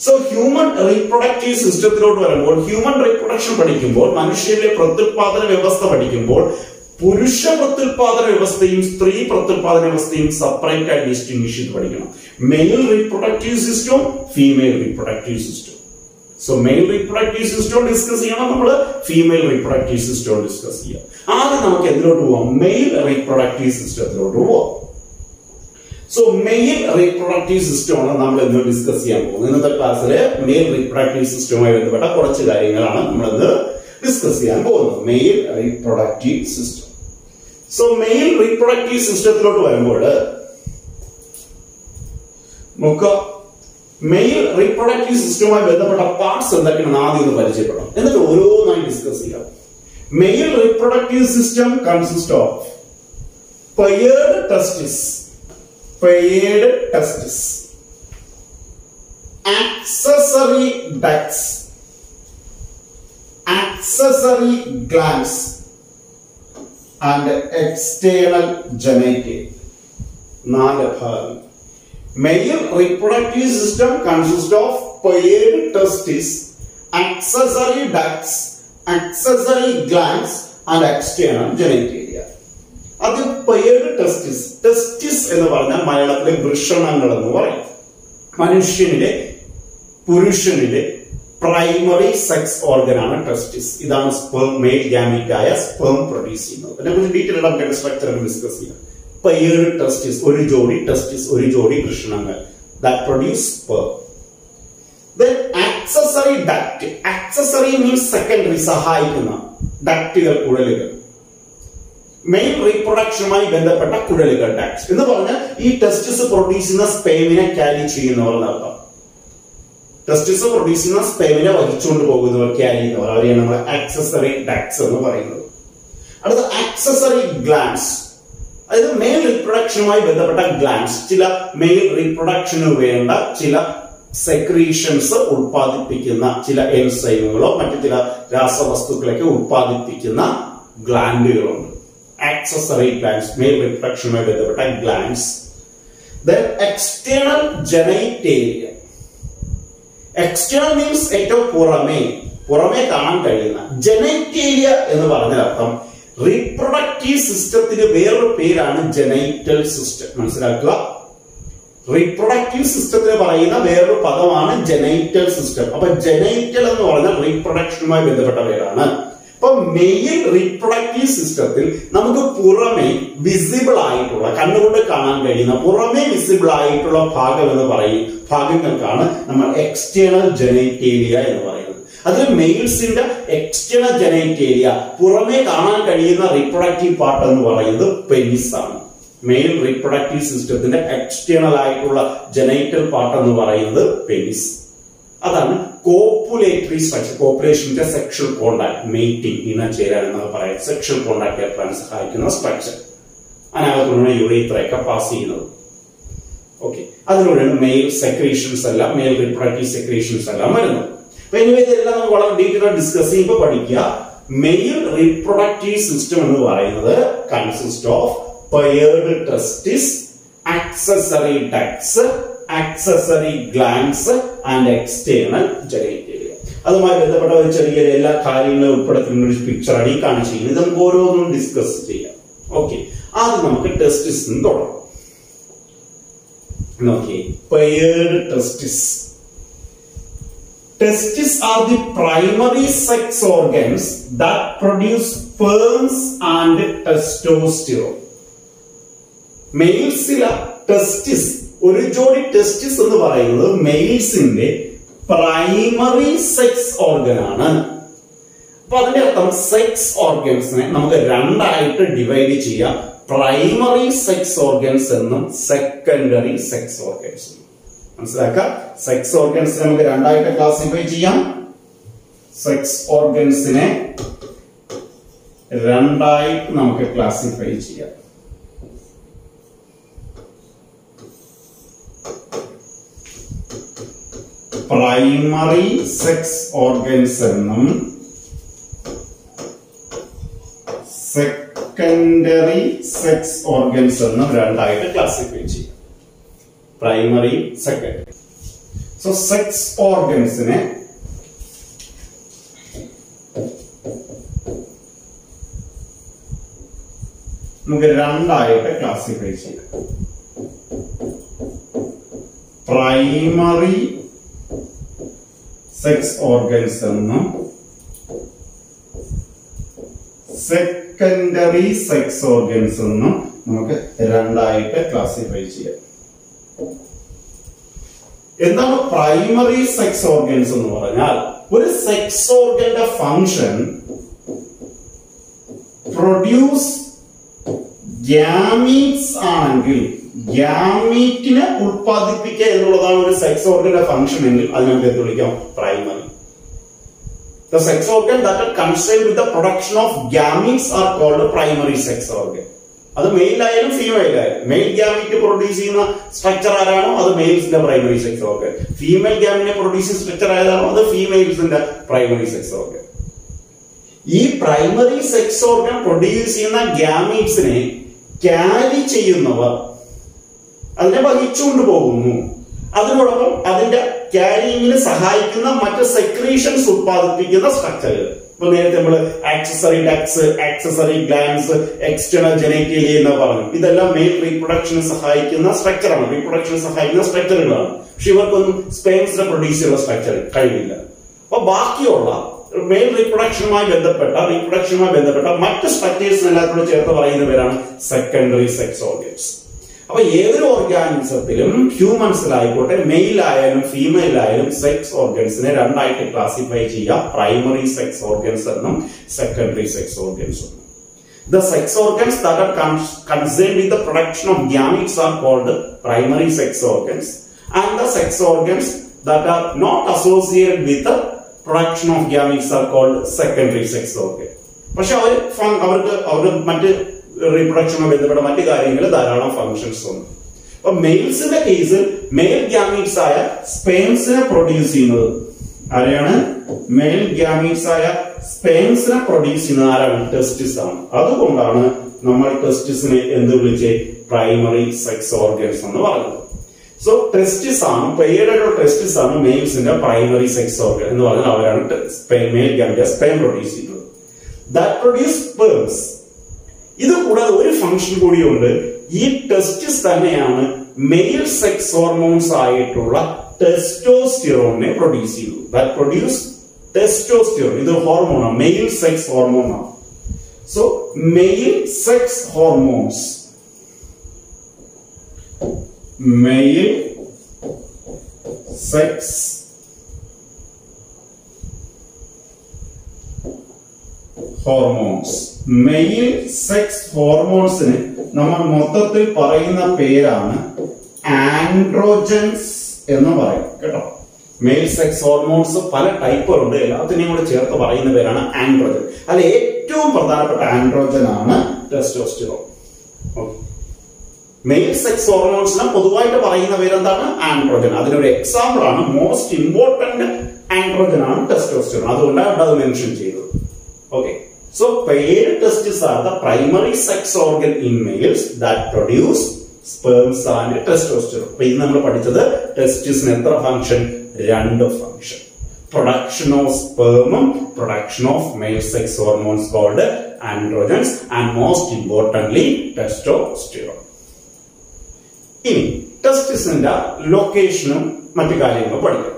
Speaker 1: സോ ഹ്യൂമൻ റീപ്രൊഡക്റ്റീവ് സിസ്റ്റത്തിലോട്ട് വരുമ്പോൾ ഹ്യൂമൻ റീപ്രൊഡക്ഷൻ പഠിക്കുമ്പോൾ മനുഷ്യരിലെ പ്രത്യുത്പാദന വ്യവസ്ഥ പഠിക്കുമ്പോൾ പുരുഷ പ്രത്യുത്പാദന വ്യവസ്ഥയും സ്ത്രീ പ്രത്യുത്പാദന വ്യവസ്ഥയും സെപ്പറേറ്റ് ആയി ഡിസ്റ്റിംഗ്വിഷ് ചെയ്ത് പഠിക്കണം. മെയിൽ റീപ്രൊഡക്റ്റീവ് സിസ്റ്റവും female reproductive system so male reproductive system discuss ചെയ്യണം. നമ്മൾ ഫീമെയിൽ റീപ്രൊഡക്റ്റീവ് സിസ്റ്റം ഡിസ്കസ് ചെയ്യാം ആദ്യം നമുക്ക് എന്തിലോട്ട് പോവാം? മെയിൽ റീപ്രൊഡക്റ്റീവ് സിസ്റ്റത്തിലോട്ട് പോവാം. സോ മെയിൽ റീപ്രൊഡക്റ്റീവ് സിസ്റ്റമാണ് നമ്മൾ ഇന്ന് ഡിസ്കസ് ചെയ്യാൻ പോകുന്നത്. ഇന്നത്തെ ക്ലാസ്സിൽ മെയിൽ റീപ്രൊഡക്റ്റീവ് സിസ്റ്റവുമായി ബന്ധപ്പെട്ട കുറച്ച് കാര്യങ്ങളാണ് നമ്മൾ ഇന്ന് ഡിസ്കസ് ചെയ്യാൻ പോകുന്നത്. Male reproductive system so male reproductive സിസ്റ്റത്തിലോട്ട് വരുമ്പോൾ നമുക്ക് മെയിൽ റീപ്രൊഡക്റ്റീവ് സിസ്റ്റവുമായി ബന്ധപ്പെട്ട പാർട്സ് എന്തൊക്കെയാണ് ആദ്യം ഒന്ന് പരിചയപ്പെടാം എന്നിട്ട് ഓരോന്നായി ഡിസ്കസ് ചെയ്യാം. Male reproductive system consist of paired testis paired testis accessory ducts accessory glands and external genitalia നാല് ഭാഗം male reproductive system consist of paired testes, accessory ducts, accessory glands, and external genitalia. അത് പേർഡ് ടെസ്റ്റിസ് ടെസ്റ്റിസ് എന്ന് പറഞ്ഞാൽ മലയാളത്തിലെ വൃഷണങ്ങൾ എന്ന് പറയും. മനുഷ്യനിലെ പുരുഷനിലെ പ്രൈമറി സെക്സ് ഓർഗൻ ആണ് ടെസ്റ്റിസ് ഇതാണ് സ്പേം മെയിൽ ഗാമിറ്റ് ആയ സ്പേം പ്രൊഡ്യൂസ് ചെയ്യുന്നത്. അതിനെ കുറിച്ച് ഡീറ്റെയിൽ നമുക്ക് സ്ട്രക്ചർ ഡിസ്കസ് ചെയ്യാം പേർഡ് ടെസ്റ്റിസ് ഒരു ജോഡി ടെസ്റ്റിസ് ഒരു ജോഡി കൃഷ്ണങ്ങൾ that produce sperm then accessory duct accessory means secondary സഹായിക്കുന്ന ഡക്റ്റുകൾ കുഴലുകൾ മെയിൻ റീപ്രൊഡക്ഷനുമായി ബന്ധപ്പെട്ട കുഴലുകൾ ഡാക്സ് എന്ന് പറഞ്ഞാൽ ഈ ടെസ്റ്റിസ് പ്രൊഡ്യൂസ് ചെയ്യുന്ന സ്പേമിനെ ക്യാരി ചെയ്യുന്നവർ എന്നർത്ഥം ടെസ്റ്റിസ് പ്രൊഡ്യൂസ് ചെയ്യുന്ന സ്പേമിനെ വഹിച്ചുകൊണ്ട് പോകുന്നവർ ക്യാരി ചെയ്യുന്നവർ. അവരെയാണ് നമ്മൾ ആക്സസറി ഡാക്സ് എന്ന് പറയുന്നത്. അടുത്ത ആക്സസറി ഗ്ലാൻസ് അതായത് മെയിൽ റീപ്രൊഡക്ഷനുമായി ബന്ധപ്പെട്ട ഗ്ലാൻസ് ചില മെയിൽ റീപ്രൊഡക്ഷന് വേണ്ട ചില സെക്രീഷൻസ് ഉത്പാദിപ്പിക്കുന്ന ചില എൻസൈമുകളോ മറ്റു ചില രാസവസ്തുക്കളൊക്കെ ഉത്പാദിപ്പിക്കുന്ന ഗ്ലാൻഡുകളുണ്ട് ആക്സസറി ഗ്ലാൻസ് മെയിൽ റീപ്രൊഡക്ഷനുമായി ബന്ധപ്പെട്ട glands external genitalia external means ഏറ്റവും പുറമേ പുറമേ കാണാൻ കഴിയുന്ന ജനൈറ്റേരിയ എന്ന് പറഞ്ഞാൽ അർത്ഥം റീപ്രൊഡക്റ്റീവ് സിസ്റ്റത്തിന് വേറൊരു പേരാണ് ജനൈറ്റൽ സിസ്റ്റം മനസ്സിലാക്കുക? റീപ്രൊഡക്റ്റീവ് സിസ്റ്റത്തിന് പറയുന്ന വേറൊരു പദമാണ് ജനൈറ്റൽ സിസ്റ്റം അപ്പൊ ജനൈറ്റൽ എന്ന് പറഞ്ഞാൽ റീപ്രൊഡക്ഷനുമായി ബന്ധപ്പെട്ട പേരാണ്. അപ്പൊ മെയിൻ റീപ്രൊഡക്റ്റീവ് സിസ്റ്റത്തിൽ നമുക്ക് പുറമെ വിസിബിൾ ആയിട്ടുള്ള കണ്ണുകൊണ്ട് കാണാൻ കഴിയുന്ന പുറമെ വിസിബിൾ ആയിട്ടുള്ള ഭാഗം എന്ന് പറയും ഭാഗങ്ങൾക്കാണ് നമ്മൾ എക്സ്റ്റേണൽ ജനൈറ്റേരിയ എന്ന് പറയുന്നത്. അതിൽ മെയിൽസിന്റെ എക്സ്റ്റേണൽ ജനറ്റ് ഏരിയ പുറമേ കാണാൻ കഴിയുന്ന റീപ്രൊഡക്റ്റീവ് പാർട്ട് എന്ന് പറയുന്നത് പെനിസ് ആണ്. മെയിൽ റീപ്രൊഡക്റ്റീവ് സിസ്റ്റത്തിന്റെ എക്സ്റ്റേണൽ ആയിട്ടുള്ള ജനൈറ്റൽ പാർട്ട് എന്ന് പറയുന്നത് പെനിസ് അതാണ് കോപ്പുലേറ്ററി സ്ട്രക്ചർ കോപ്പുലേഷന്റെ സെക്ഷൽ കോണ്ടാക്ട് മെയ്റ്റിംഗ് ഇനം ചേരാൻ എന്നൊക്കെ പറയാം. സെക്ഷൽ കോണ്ടാക്ട് ഏർപ്പെടാൻ സഹായിക്കുന്ന സ്ട്രക്ചർ അതിനകത്തുള്ള യുറേത്രയൊക്കെ പാസ് ചെയ്യുന്നത്. ഓക്കെ അതിലൂടെയാണ് മെയിൽ സെക്രീഷൻസ് എല്ലാം മെയിൽ റീപ്രൊഡക്റ്റീവ് സെക്രീഷൻസ് എല്ലാം വരുന്നത്. അപ്പൊ ഇതെല്ലാം നമ്മൾ വളരെ ഡീറ്റെയിൽ ഡിസ്കസ് ചെയ്യുമ്പോൾ പഠിക്കുക. മെയിൽ റീപ്രൊഡക്റ്റീവ് സിസ്റ്റം എന്ന് പറയുന്നത് consist of paired testis accessory ducts accessory glands and external genitalia അതുമായി ബന്ധപ്പെട്ട ഒരു ചെറിയ എല്ലാ കാര്യങ്ങളും ഉൾപ്പെടുത്തുന്ന ഒരു പിക്ചറാണ് ഈ കാണിച്ചിരിക്കുന്നത് നമുക്ക് ഓരോന്നും ഡിസ്കസ് ചെയ്യാം. ഓക്കെ ആദ്യം നമുക്ക് ടെസ്റ്റിസ് തുടങ്ങാം. നോക്കിയേ. പയേർഡ് ടെസ്റ്റിസ് Testes are the primary sex organs that produce sperms and testosterone. മെയിൽസില ടെസ്റ്റിസ് ഒരു ജോഡി ടെസ്റ്റിസ് എന്ന് പറയുന്നത് മെയിൽസിന്റെ പ്രൈമറി സെക്സ് ഓർഗൻ ആണ് അപ്പൊ അതിന്റെ അർത്ഥം സെക്സ് ഓർഗൻസിനെ നമുക്ക് രണ്ടായിട്ട് ഡിവൈഡ് ചെയ്യാം. പ്രൈമറി സെക്സ് ഓർഗൻസ് എന്നും സെക്കൻഡറി സെക്സ് ഓർഗൻസ് എന്നും മനസ്സിലാക്കാം സെക്സ് ഓർഗൻസ് നമുക്ക് രണ്ടായിട്ട് ക്ലാസിഫൈ ചെയ്യാം. സെക്സ് ഓർഗൻസിനെ രണ്ടായിട്ട് നമുക്ക് ക്ലാസിഫൈ ചെയ്യാം. പ്രൈമറി സെക്സ് ഓർഗൻസ് എന്നും സെക്കൻഡറി സെക്സ് ഓർഗൻസ് എന്നും രണ്ടായിട്ട് ക്ലാസിഫൈ ചെയ്യാം. പ്രൈമറി സെക്കൻഡറി സോ സെക്സ് ഓർഗൻസിനെ നമുക്ക് രണ്ടായിട്ട് ക്ലാസിഫൈ ചെയ്യാം. പ്രൈമറി സെക്സ് ഓർഗൻസ് എന്നും സെക്കൻഡറി സെക്സ് ഓർഗൻസ് എന്നും നമുക്ക് രണ്ടായിട്ട് ക്ലാസിഫൈ ചെയ്യാം. എന്താണ് പ്രൈമറി സെക്സ് ഓർഗൻസ് എന്ന് പറഞ്ഞാൽ ഒരു സെക്സ് ഓർഗന്റെ ഫങ്ഷൻ പ്രൊഡ്യൂസ് ഗ്യാമീറ്റ്സ് ആണെങ്കിൽ ഗ്യാമീറ്റിനെ ഉത്പാദിപ്പിക്കുക എന്നുള്ളതാണ് ഒരു സെക്സ് ഓർഗന്റെ ഫങ്ഷൻ എങ്കിൽ അതിനെ നമുക്ക് എന്ത് വിളിക്കാം? Primary the sex organ that concern with the production of gametes are called primary sex organ അത് ഫീമെയിൽ ആയാലും മെയിൽ ഗ്യാമിറ്റ് പ്രൊഡ്യൂസ് ചെയ്യുന്ന സ്ട്രക്ചർ ആരാണോ അത് മെയിൽസിന്റെ പ്രൈമറി സെക്സ് ഓർഗൻ ഫീമെയിൽ ഗ്യാമിനെ പ്രൊഡ്യൂസ് ചെയ്യുന്ന സ്ട്രക്ചർ ആയതാണോ അത് ഫീമെയിൽസിന്റെ പ്രൈമറി സെക്സ് ഓർഗൻ ഈ പ്രൈമറി സെക്സ് ഓർഗൻ പ്രൊഡ്യൂസ് ചെയ്യുന്ന ഗ്യാമീറ്റ്സിനെ ക്യാരി ചെയ്യുന്നവർ അതിനെ വഹിച്ചുകൊണ്ട് പോകുന്നു. അതിനോടൊപ്പം അതിന്റെ ക്യാരിങ്ങിന് സഹായിക്കുന്ന മറ്റ് സെക്രീഷൻസ് ഉത്പാദിപ്പിക്കുന്ന സ്ട്രക്ചറുകൾ ഇപ്പൊ നേരത്തെ നമ്മൾ accessory ducts accessory glands external genitalia എന്ന് പറഞ്ഞു. ഇതെല്ലാം മെയിൻ റീപ്രൊഡക്ഷന് സഹായിക്കുന്ന സ്ട്രക്ചറാണ് റീപ്രൊഡക്ഷന് സഹായിക്കുന്ന സ്ട്രക്ചറുകളാണ് പക്ഷെ ഇവർക്കൊന്നും സ്പെയിൻസിനെ പ്രൊഡ്യൂസ് ചെയ്യുന്ന സ്ട്രക്ചർ കഴിയില്ല അപ്പൊ ബാക്കിയുള്ള മെയിൻ റീപ്രൊഡക്ഷനുമായി ബന്ധപ്പെട്ട റീപ്രൊഡക്ഷനുമായി ബന്ധപ്പെട്ട മറ്റ് സ്ട്രക്ചേഴ്സ് എല്ലാത്തിനും ചേർത്ത് പറയുന്ന പേരാണ് സെക്കൻഡറി സെക്സ് ഓർഗൻസ് അപ്പൊ ഏതൊരു ഓർഗാനിസത്തിലും ഹ്യൂമൻസിലായിക്കോട്ടെ മെയിൽ ആയാലും ഫീമെയിൽ ആയാലും സെക്സ് ഓർഗൻസിനെ രണ്ടായിട്ട് ക്ലാസിഫൈ ചെയ്യാം പ്രൈമറി സെക്സ് ഓർഗൻസ് എന്നും സെക്കൻഡറി സെക്സ് ഓർഗൻസ് എന്നും The sex organs that are con- concerned with the production of gametes are called primary sex organs, and the sex organs that are not associated with the production of gametes are called secondary sex organs. പക്ഷെ അവർ അവർക്ക് അവരുടെ മറ്റ് റീപ്രൊഡക്ഷനുമായി ബന്ധപ്പെട്ട മറ്റു കാര്യങ്ങൾ ധാരാളം functions ഉണ്ട്. അപ്പൊ മെയിൽസിന്റെ കേസിൽ മെയിൽ ഗ്യാമീറ്റ്സ് ആയ സ്പെയിൻസിനെ പ്രൊഡ്യൂസ് ചെയ്യുന്നത് ആരെയാണ്? മെയിൽ ഗ്യാമീറ്റ്സ് ആയ സ്പെയിൻസിനെ പ്രൊഡ്യൂസ് ചെയ്യുന്ന ആരാണ്? ടെസ്റ്റിസ് ആണ്. അതുകൊണ്ടാണ് നമ്മൾ ടെസ്റ്റിസിനെ എന്ത് വിളിച്ച്? പ്രൈമറി സെക്സ് ഓർഗൻസ് എന്ന് പറയുന്നത് സോ ടെസ്റ്റിസ് ആണ് പേരുടെ ടെസ്റ്റിസ് ആണ് മെയിൽസിന്റെ പ്രൈമറി സെക്സ് ഓർഗൻ എന്ന് പറഞ്ഞാൽ അവരാണ് മെയിൽ ഗ്യാമിന്റെ സ്പെയിൻ പ്രൊഡ്യൂസ് ചെയ്യുന്നത്. ദാറ്റ് പ്രൊഡ്യൂസ് സ്പേംസ് ഇത് കൂടാതെ ഒരു ഫംഗ്ഷൻ കൂടിയുണ്ട്. ഈ ടെസ്റ്റിസ് തന്നെയാണ് മെയിൽ സെക്സ് ഹോർമോൺസ് ആയിട്ടുള്ള ടെസ്റ്റോസ്റ്റിറോണിനെ പ്രൊഡ്യൂസ് ചെയ്തു പ്രൊഡ്യൂസ് ടെസ്റ്റോസ്റ്റിറോൺ ഇത് ഹോർമോണാണ് മെയിൽ സെക്സ് ഹോർമോണാണ് so male sex hormones male sex hormones male sex ഹോർമോൺസിന് നമ്മൾ മൊത്തത്തിൽ പറയുന്ന പേരാണ് ആൻഡ്രോജൻസ് എന്ന് പറയും കേട്ടോ. മെയിൽ സെക്സ് ഹോർമോൺസ് പല ടൈപ്പുകളുണ്ട് എല്ലാത്തിനെയും കൂടെ ചേർത്ത് പറയുന്ന പേരാണ് ആൻഡ്രോജൻ അതിൽ ഏറ്റവും പ്രധാനപ്പെട്ട ആൻഡ്രോജൻ ആണ് ടെസ്റ്റോസ്റ്റിറോൺ മെയിൽ സെക്സ് ഹോർമോൺസിന് പൊതുവായിട്ട് പറയുന്ന പേരെന്താണ്? ആൻഡ്രോജൻ അതിനൊരു എക്സാമ്പിൾ ആണ് മോസ്റ്റ് ഇമ്പോർട്ടന്റ് ആൻഡ്രോജൻ ആണ് ടെസ്റ്റോസ്റ്റിറോൺ അതുകൊണ്ടാണ് അത് മെൻഷൻ ചെയ്തത്. Okay So paired testes are the primary sex organ in males that produce sperms and testosterone. അപ്പൊ ഇത് നമ്മൾ പഠിച്ചത് ടെസ്റ്റിസിന് എത്ര ഫംഗ്ഷൻ രണ്ട് function production of സ്പേമും production of male sex hormones called androgens and most important testosterone ഇനി ടെസ്റ്റിസിന്റെ ലൊക്കേഷനും മറ്റു കാര്യങ്ങളും പഠിക്കാം.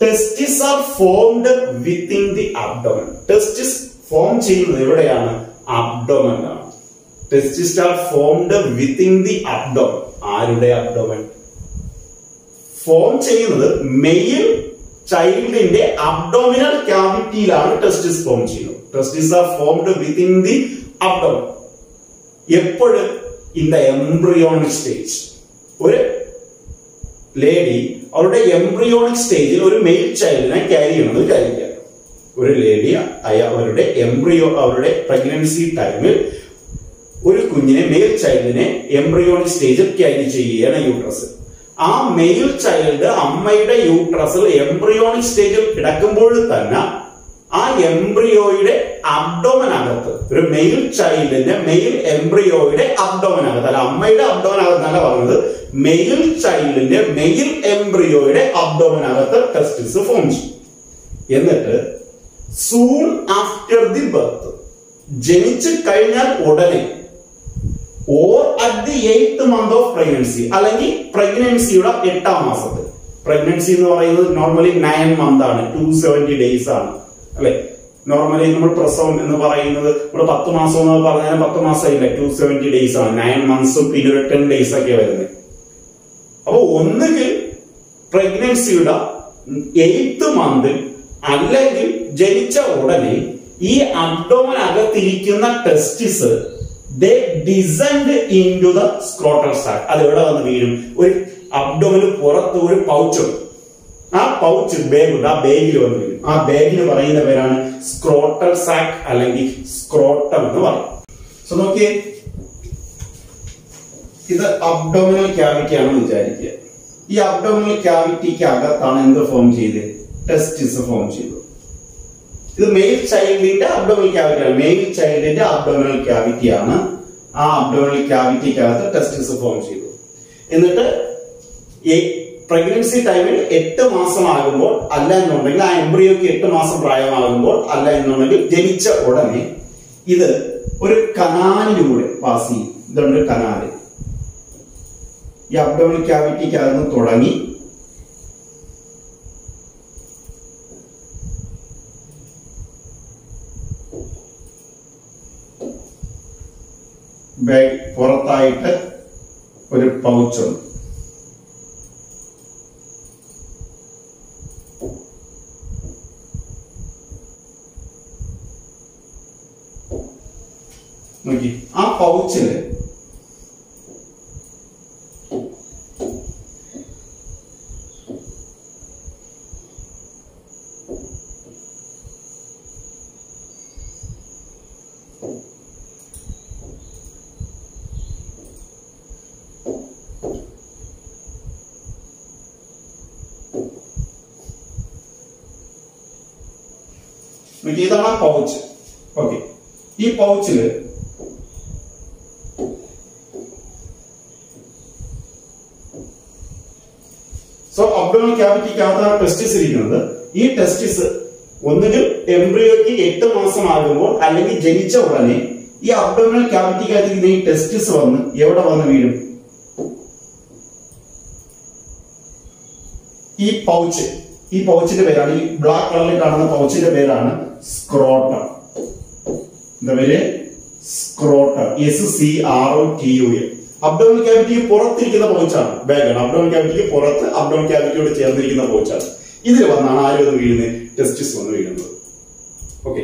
Speaker 1: Testis are formed within the abdomen testis form ചെയ്യുന്നത് എവിടെയാണ്? അബ്ഡോമനിലാണ് testis are formed within the abdomen ആരുടെ അബ്ഡോമൻ ഫോം ചെയ്യുന്നത് മെയിൽ ചൈൽഡിന്റെ അബ്ഡോമിനൽ ക്യാവിറ്റിയിലാണ് ടെസ്റ്റിസ് ഫോം ചെയ്യുന്നത്. Testis are formed within the abdomen എപ്പോഴും ഇൻ ദ എംബ്രിയോണിക് സ്റ്റേജ് ഒരു ലേഡി അവരുടെ എംബ്രിയോണിക് സ്റ്റേജിൽ ഒരു മെയിൽ ചൈൽഡിനെ ക്യാരി ചെയ്യണമെന്ന് വിചാരിക്കുക ഒരു ലേഡി അവരുടെ എംബ്രിയോ അവരുടെ പ്രഗ്നൻസി ടൈമിൽ ഒരു കുഞ്ഞിനെ മെയിൽ ചൈൽഡിനെ എംബ്രിയോണിക് സ്റ്റേജിൽ ക്യാരി ചെയ്യുകയാണ് യൂട്രസ് ആ മെയിൽ ചൈൽഡ് അമ്മയുടെ യൂട്രസിൽ എംബ്രിയോണിക് സ്റ്റേജിൽ കിടക്കുമ്പോൾ തന്നെ ആ എംബ്രിയോയുടെ അബ്ഡോമനകത്ത് ഒരു മെയിൽ ചൈൽഡിന്റെ മെയിൽ എംബ്രിയോയുടെ അബ്ഡോമനകത്ത് അല്ല അമ്മയുടെ അബ്ഡോമനകത്തല്ല പറഞ്ഞത് മെയിൽ ചൈൽഡിന്റെ മെയിൽ എംബ്രിയോയുടെ അബ്ഡോമനകത്ത് ടെസ്റ്റിസ് ഫോം ചെയ്യും. എന്നിട്ട് സൂൺ ആഫ്റ്റർ ദി ബർത്ത് ജനിച്ചു കഴിഞ്ഞാൽ ഉടനെ or at the eighth month of pregnancy അല്ലെങ്കിൽ പ്രഗ്നൻസിയുടെ എട്ടാം മാസത്തിൽ. പ്രഗ്നൻസി എന്ന് പറയുന്നത് നോർമലി നയൻ മന്ത് ആണ് ടു സെവന്റി ഡേയ്സ് ആണ്. അല്ലെ? നോർമലി നമ്മൾ പ്രസവം എന്ന് പറയുന്നത് ഇവിടെ പത്ത് മാസം എന്ന് പറഞ്ഞാൽ പത്ത് മാസം ഇല്ല ടു സെവന്റി ഡേയ്സ് ആണ് നയൻ മന്ത്സും പിന്നെ ടെൻ ഡേയ്സ് ഒക്കെ വരുന്നത്. അപ്പൊ ഒന്നുകിൽ പ്രഗ്നൻസിയുടെ എയ്ത്ത് മന്തിൽ അല്ലെങ്കിൽ ജനിച്ച ഉടനെ ഈ abdomen അകത്തിരിക്കുന്ന testis they into the scrotal sac അത് എവിടെ വന്ന് വീഴും? ഒരു അബ്ഡോമിന് പുറത്ത് ഒരു പൗച്ചുണ്ട് ആ പൗച്ച് ബാഗ് ഉണ്ട്. ആ ബാഗിൽ വന്ന് വീഴും ആ ബാഗിന് പറയുന്ന പേരാണ് സ്ക്രോട്ടൽ സാക്ക് അല്ലെങ്കിൽ സ്ക്രോട്ടം എന്ന് പറയും. സോ നോക്കിയേ ഇത് അബ്ഡോമിനൽ ക്യാവിറ്റി ആണെന്ന് വിചാരിക്കുക. ഈ അബ്ഡോമിനൽ ക്യാവിറ്റിക്ക് അകത്താണ് എന്ത് ഫോം ചെയ്ത്? ടെസ്റ്റിസ് ഫോം ചെയ്തത്. ഇത് മെയിൽ ചൈൽഡിന്റെ അബ്ഡോമിനൽ ക്യാവിറ്റി ആണ്. മെയിൽ ചൈൽഡിന്റെ അബ്ഡോമിനൽ ക്യാവിറ്റി ആണ് ആ അബ്ഡോമിനൽ ക്യാവിറ്റിക്കകത്ത് ടെസ്റ്റിസ് ഫോം ചെയ്തു എന്നിട്ട് പ്രഗ്നൻസി ടൈമിൽ എട്ട് മാസമാകുമ്പോൾ അല്ല എന്നുണ്ടെങ്കിൽ ആ എംബ്രിയോക്ക് എട്ട് മാസം പ്രായമാകുമ്പോൾ അല്ല എന്നുണ്ടെങ്കിൽ ജനിച്ച ഉടനെ ഇത് ഒരു കനാലിലൂടെ പാസ് ചെയ്യും. ഇതുണ്ട് കനാല് ഈ അബ്ഡോമിനൽ ക്യാവിറ്റിക്ക് അകന്ന് തുടങ്ങി. പുറത്തായിട്ട് ഒരു പൗച്ചുണ്ട് നോക്കി. ആ പൗച്ചിൽ ഇതാണ് പൗച്ച്. ഓക്കെ. ഈ പൗച്ചിൽ സോ അബ്ഡോമൽ ക്യാവിറ്റിക്കകത്താണ് ടെസ്റ്റിസ് ഇരിക്കുന്നത്. ഈ ടെസ്റ്റിസ് ഒന്നുകിൽ എംബ്രിയോയ്ക്ക് എട്ട് മാസമാകുമ്പോൾ അല്ലെങ്കിൽ ജനിച്ച ഉടനെ ഈ അബ്ഡോമിനൽ ക്യാവിറ്റിക്കകത്തിരിക്കുന്ന ഈ ടെസ്റ്റിസ് വന്ന് എവിടെ വന്ന് വീഴും? ഈ പൗച്ച് ഈ പൗച്ചിന്റെ പേരാണ് ഈ ബ്ലാക്ക് കളറിൽ കാണുന്ന പൗച്ചിന്റെ പേരാണ് സ്ക്രോട്ടം എന്താ പേര്? Scrotum S C R O T U A abdomen ക്യാവിറ്റിക്ക് പുറത്തിരിക്കുന്ന പോയിച്ചാണ് ബാഗാണ് അബ്ഡോമിൻ ക്യാവിറ്റിക്ക് പുറത്ത് അബ്ഡോമിൻ ക്യാവിറ്റിയോട് ചേർന്നിരിക്കുന്ന പോയിച്ചാണ് ഇതിൽ വന്നാണ് ആര് വന്ന് വീഴുന്നത്. ടെസ്റ്റിസ് വന്ന് വീഴുന്നത്. ഓക്കെ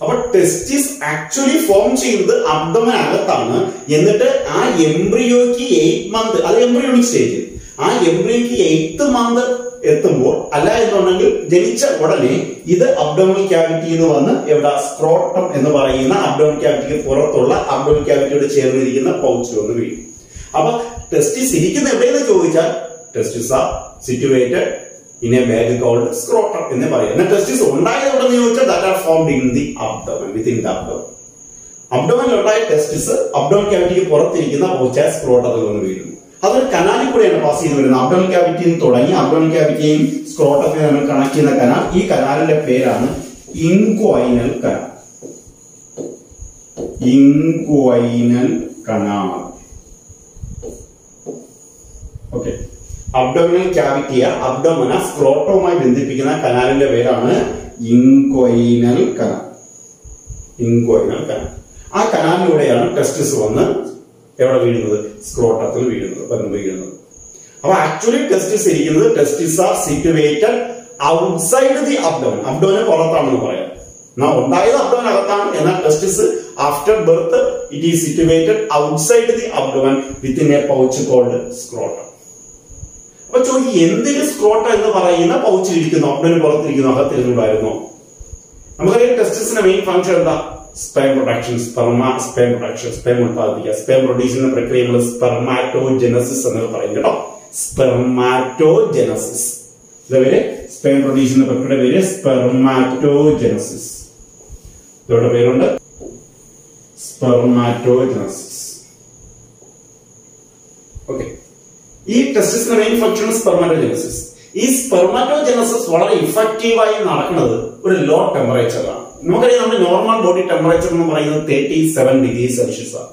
Speaker 1: അപ്പൊ ടെസ്റ്റിസ് ആക്ച്വലി ഫോം ചെയ്യുന്നത് അബ്ഡോമൻ അകത്താണ്. എന്നിട്ട് ആ എംബ്രിയോക്ക് എയ്റ്റ് മന്ത് അത് എംബ്രിയോണിക് സ്റ്റേജ് ആ എംബ്രിയോക്ക് എയ്ത്ത് മന്ത് എത്തുമ്പോൾ അല്ല എന്നുണ്ടെങ്കിൽ ജനിച്ച ഉടനെ ഇത് അബ്ഡോമിക് ക്യാവിറ്റിയിൽ വന്ന് എവിടെ സ്ക്രോട്ടം എന്ന് പറയുന്ന അബ്ഡോമിക് ക്യാവിറ്റിക്ക് പുറത്തുള്ള അബ്ഡോമിക് ക്യാവിറ്റിയോട് ചേർന്നിരിക്കുന്ന പൗച്ചിൽ വന്ന് വീഴും. അപ്പൊ ടെസ്റ്റിസ് ഇരിക്കുന്ന എവിടെയെന്ന് ചോദിച്ചാൽ testis are situated in a bag called scrotum എന്ന് പറയും. എന്നാൽ ടെസ്റ്റിസ് ഉണ്ടായത് എവിടെ ചോദിച്ചാൽ that are formed in the abdomen within the abdomen testis abdomen ക്യാവിറ്റിക്ക് പുറത്തിരിക്കുന്ന പൗച്ചായ സ്ക്രോട്ടത്തിൽ വന്ന് വീഴുന്നു. അതൊരു കനാലിൽ കൂടെയാണ് പാസ് ചെയ്ത് വരുന്നത്. അബ്ഡോമൻ ക്യാവിറ്റിയിൽ തുടങ്ങി അബ്ഡോമൻ ക്യാവിറ്റിയും സ്ക്രോട്ടത്തെയും നമ്മൾ കണക്ട് ചെയ്യുന്ന കനാൽ. ഈ കനാലിന്റെ പേരാണ് inguinal canal inguinal canal okay abdominal ക്യാവിറ്റിയ അബ്ഡോമന സ്ക്രോട്ടവുമായി ബന്ധിപ്പിക്കുന്ന കനാലിന്റെ പേരാണ് ഇൻക്വൈനൽ കനാൽ ഇൻക്വൈനൽ കനാൽ ആ കനാലിലൂടെയാണ് ടെസ്റ്റിസ് വന്ന് എവിടെ വീഴുന്നത്? സ്ക്രോട്ടത്തിൽ വീഴുന്നത് പരമ്പ് വീഴുന്നത്. അപ്പൊ ആക്ച്വലി ടെസ്റ്റിസ് ഇരിക്കുന്നത് testis are situated outside the abdomen അബ്ഡോമന് പുറത്താണെന്ന് പറയാം. ഉണ്ടായത് അബ്ഡോമൻ അകത്താണ് എന്നാൽ testis after birth it is situated outside the abdomen within a pouch called scrotum അപ്പൊ ചോദിക്കും എന്തിന് സ്ക്രോട്ടം എന്ന് പറയുന്ന പൗച്ചിലിരിക്കുന്നു അബ്ഡോന് പുറത്തിരിക്കുന്നു അകത്തിരുന്നുണ്ടായിരുന്നു നമുക്കറിയാം ടെസ്റ്റിസിന്റെ മെയിൻ ഫംഗ്ഷൻ എന്താ? Sperm production sperm sperm production sperm ഉൽപ്പാദിപ്പിക്കുക. Sperm produce ചെയ്യുന്ന പ്രക്രിയ നമ്മൾ സ്പെർമാറ്റോജനസിസ് എന്നൊക്കെ പറയും കേട്ടോ. സ്പെർമാറ്റോജനസിസ് ഇതവരെ സ്പെയിൻ പ്രൊഡ്യൂസ് ചെയ്യുന്ന പ്രക്രിയയുടെ പേര് സ്പെർമാറ്റോജനസിസ് ഇതോടെ പേരുണ്ട്. സ്പെർമാറ്റോജനസിസ് ഓക്കെ ഈ ടെസ്റ്റിസിന്റെ മെയിൻ ഫംഗ്ഷൻ സ്പെർമാറ്റോജനസിസ് ഈ സ്പെർമാറ്റോജനസിസ് വളരെ ഇഫക്റ്റീവായി നടക്കുന്നത് ഒരു ലോ ടെമ്പറേച്ചറിലാണ് നമുക്കറിയാം നമ്മുടെ നോർമൽ ബോഡി ടെമ്പറേച്ചർ എന്ന് പറയുന്നത് തേർട്ടി സെവൻ ഡിഗ്രി സെൽഷ്യസ് ആണ്.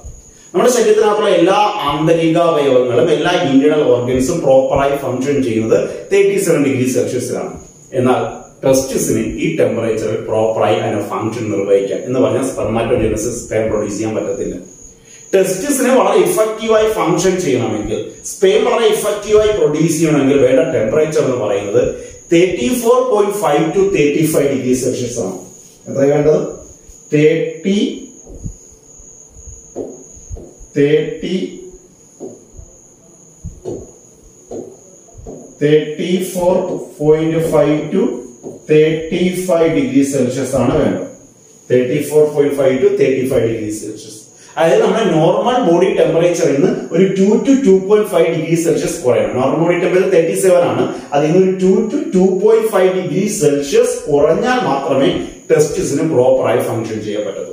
Speaker 1: നമ്മുടെ ശരീരത്തിനകത്തുള്ള എല്ലാ ആന്തരിക അവയവങ്ങളും എല്ലാ ഇന്റേണൽ ഓർഗൻസും പ്രോപ്പറായി ഫംഗ്ഷൻ ചെയ്യുന്നത് തേർട്ടി സെവൻ ഡിഗ്രി സെൽഷ്യസിലാണ് എന്നാൽ ടെസ്റ്റിസിന് ഈ ടെമ്പറേച്ചറിൽ പ്രോപ്പറായി അതിന്റെ ഫംഗ്ഷൻ നിർവഹിക്കാം എന്ന് പറഞ്ഞാൽ സ്പെർമാറ്റോജനസിസ് സ്പെം പ്രൊഡ്യൂസ് ചെയ്യാൻ പറ്റത്തില്ല. ടെസ്റ്റിസിനെ വളരെ ഇഫക്റ്റീവായി ഫംഗ്ഷൻ ചെയ്യണമെങ്കിൽ സ്പെയിം വളരെ ഇഫക്റ്റീവായി പ്രൊഡ്യൂസ് ചെയ്യണമെങ്കിൽ വേണ്ട ടെമ്പറേച്ചർ എന്ന് പറയുന്നത് thirty four point five to thirty five degree Celsius ആണ്. എത്ര വേണ്ടത്? Thirty thirty thirty four point five to thirty five degree Celsius ആണ് വേണ്ടത്. Thirty four point five to thirty five degree Celsius അതായത് നമ്മുടെ നോർമൽ ബോഡി ടെമ്പറേച്ചറിൽ നിന്ന് ഒരു two to two point five degree Celsius കുറയണം. Normal body temperature thirty seven ആണ്. അതിൽ നിന്ന് ഒരു two to two point five degree Celsius കുറഞ്ഞാൽ മാത്രമേ ടെസ്റ്റിസിന് പ്രോപ്പറായി ഫംഗ്ഷൻ ചെയ്യാൻ പറ്റത്തുള്ളൂ.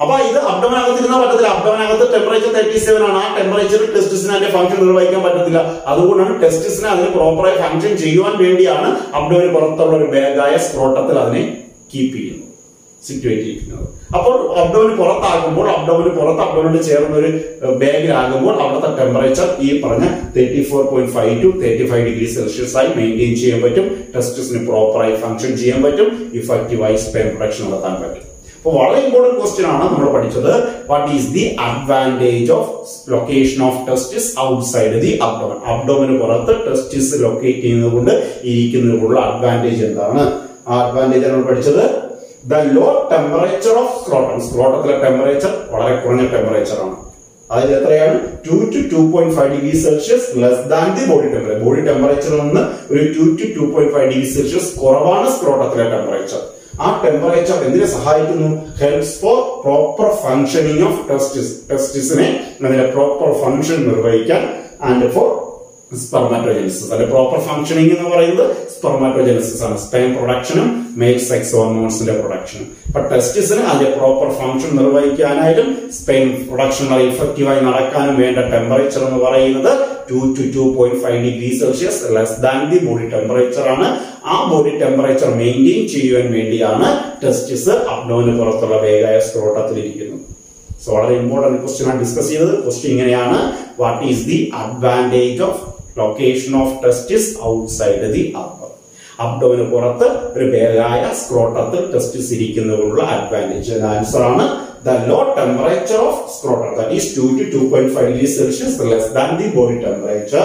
Speaker 1: അപ്പൊ ഇത് അബ്ഡമനകത്ത് ഇരുന്നാൽ പറ്റത്തില്ല. അബ്ഡമനകത്ത് ടെമ്പറേച്ചർ തേർട്ടി സെവൻ ആണ്. ആ ടെമ്പറേച്ചറിൽ ടെസ്റ്റിസിന് അതിന്റെ ഫംഗ്ഷൻ നിർവഹിക്കാൻ പറ്റത്തില്ല. അതുകൊണ്ടാണ് ടെസ്റ്റിസിന് അതിന് പ്രോപ്പറായി ഫംഗ്ഷൻ ചെയ്യുവാൻ വേണ്ടിയാണ് അബ്ഡമിന് പുറത്തുള്ള ഒരു ബാഗായ സ്ക്രോട്ടത്തിൽ അതിനെ കീപ്പ് ചെയ്യുന്നത്. സിറ്റുവേറ്റ് ചെയ്യുന്നത് അപ്പോൾ അബ്ഡോമിന് പുറത്താകുമ്പോൾ അബ്ഡോമിന് പുറത്ത് അബ്ഡോമിന് ചേർന്ന ഒരു ബാഗിലാകുമ്പോൾ അവിടുത്തെ ടെമ്പറേച്ചർ ഈ പറഞ്ഞ thirty four point five to thirty five degree Celsius ആയി മെയിന്റെയിൻ ചെയ്യാൻ പറ്റും. ടെസ്റ്റസിന് പ്രോപ്പറായി ഫംഗ്ഷൻ ചെയ്യാൻ പറ്റും. ഇഫക്റ്റീവായി സ്പെയിൻ പ്രൊഡക്ഷൻ നടത്താൻ പറ്റും. അപ്പോൾ വളരെ ഇമ്പോർട്ടന്റ് ക്വസ്റ്റ്യൻ ആണ് നമ്മൾ പഠിച്ചത്. What is the advantage of location of testis outside the abdomen അബ്ഡോമിന് പുറത്ത് ടെസ്റ്റിസ് ലൊക്കേറ്റ് ചെയ്യുന്നത് കൊണ്ട് ഇരിക്കുന്നതിനുള്ള അഡ്വാന്റേജ് എന്താണ്? ആ അഡ്വാന്റേജ് നമ്മൾ പഠിച്ചത്. The low temperature of scrotum സ്ക്രോട്ടത്തിലെ temperature വളരെ കുറഞ്ഞ ടെമ്പറേച്ചർ ആണ്. അതിൽ എത്രയാണ്? Two two two point five degree Celsius less than the body temperature body ടെമ്പറേച്ചറിൽ നിന്ന് ഒരു two two two point five degree Celsius കുറവാണ് സ്ക്രോട്ടത്തിലെ ടെമ്പറേച്ചർ ആ ടെമ്പറേച്ചർ എന്തിനെ സഹായിക്കുന്നു? Helps for proper functioning of testis ടെസ്റ്റിസിനെ അതിന്റെ പ്രോപ്പർ ഫംഗ്ഷൻ നിർവഹിക്കാൻ ആൻഡ് ഫോർ സ്പെർമാറ്റോജനസിസ് അല്ലെ പ്രോപ്പർ ഫംഗ്ഷനിങ് എന്ന് പറയുന്നത് സ്പെർമാറ്റോജനസിസ് ആണ്. സ്പെം പ്രൊഡക്ഷനും മെയിൽ സെക്സ് ഹോർമോൺസിന്റെ പ്രൊഡക്ഷനും അപ്പൊ ടെസ്റ്റിസിന് അതിന്റെ പ്രോപ്പർ ഫംഗ്ഷൻ നിർവഹിക്കാനായിട്ടും സ്പെം പ്രൊഡക്ഷൻ ഇഫക്റ്റീവായി നടക്കാനും വേണ്ട ടെമ്പറേച്ചർ എന്ന് പറയുന്നത് two to two point five degree Celsius less than the body temperature ആണ്. ആ ബോഡി ടെമ്പറേച്ചർ മെയിന്റെയിൻ ചെയ്യുവാൻ വേണ്ടിയാണ് ടെസ്റ്റിസ് അബ്ഡോമിന് പുറത്തുള്ള വേഗായ സ്ക്രോട്ടത്തിലിരിക്കുന്നത് സോ വളരെ ഇമ്പോർട്ടന്റ് ക്വസ്റ്റ്യൻ ആണ് ഡിസ്കസ് ചെയ്തത്. ക്വസ്റ്റ്യൻ ഇങ്ങനെയാണ്. What is the advantage of location of testis outside the abdomen അബ്ഡോമിന് പുറത്ത് ഒരു ബേഗായ സ്ക്രോട്ടത്തിൽ ടെസ്റ്റിസ് ഇരിക്കുന്നതിനുള്ള അഡ്വാന്റേജ് ആൻസർ ആണ് the low temperature of scrotum that is 2 to 2.5 degrees Celsius less than the body temperature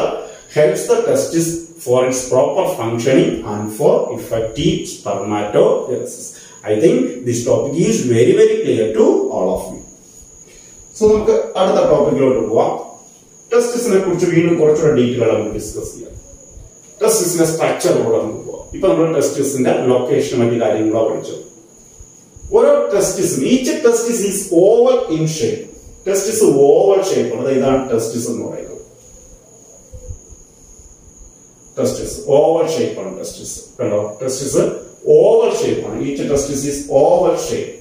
Speaker 1: helps the testis for its proper functioning and for effective spermatogenesis. I think this topic is very very clear to all of you. So നമുക്ക് അടുത്ത ടോപ്പിക്കിലോട്ട് പോവാം ടെസ്റ്റിസിനെ കുറിച്ച് വീണ്ടും കുറച്ചുകൂടെ detail നമുക്ക് discuss ചെയ്യാം. ടെസ്റ്റിസിന്റെ സ്ട്രക്ചറിലൂടെ നമുക്ക് പോവാം. ഇപ്പൊ നമ്മൾ ടെസ്റ്റിസിന്റെ ലൊക്കേഷൻ മറ്റു കാര്യങ്ങളോ പഠിച്ചു ഓരോ ടെസ്റ്റിസും each testis is oval in shape testis oval shape ആണ്. ഇതാണ് ടെസ്റ്റിസ് എന്ന് പറയുന്നത്. ടെസ്റ്റിസ് ഓവൽ ഷേപ്പ് ആണ് ടെസ്റ്റിസ് കണ്ടോ? ടെസ്റ്റിസ് ഓവൽ ഷേപ്പ് ആണ്. Each testis is oval shape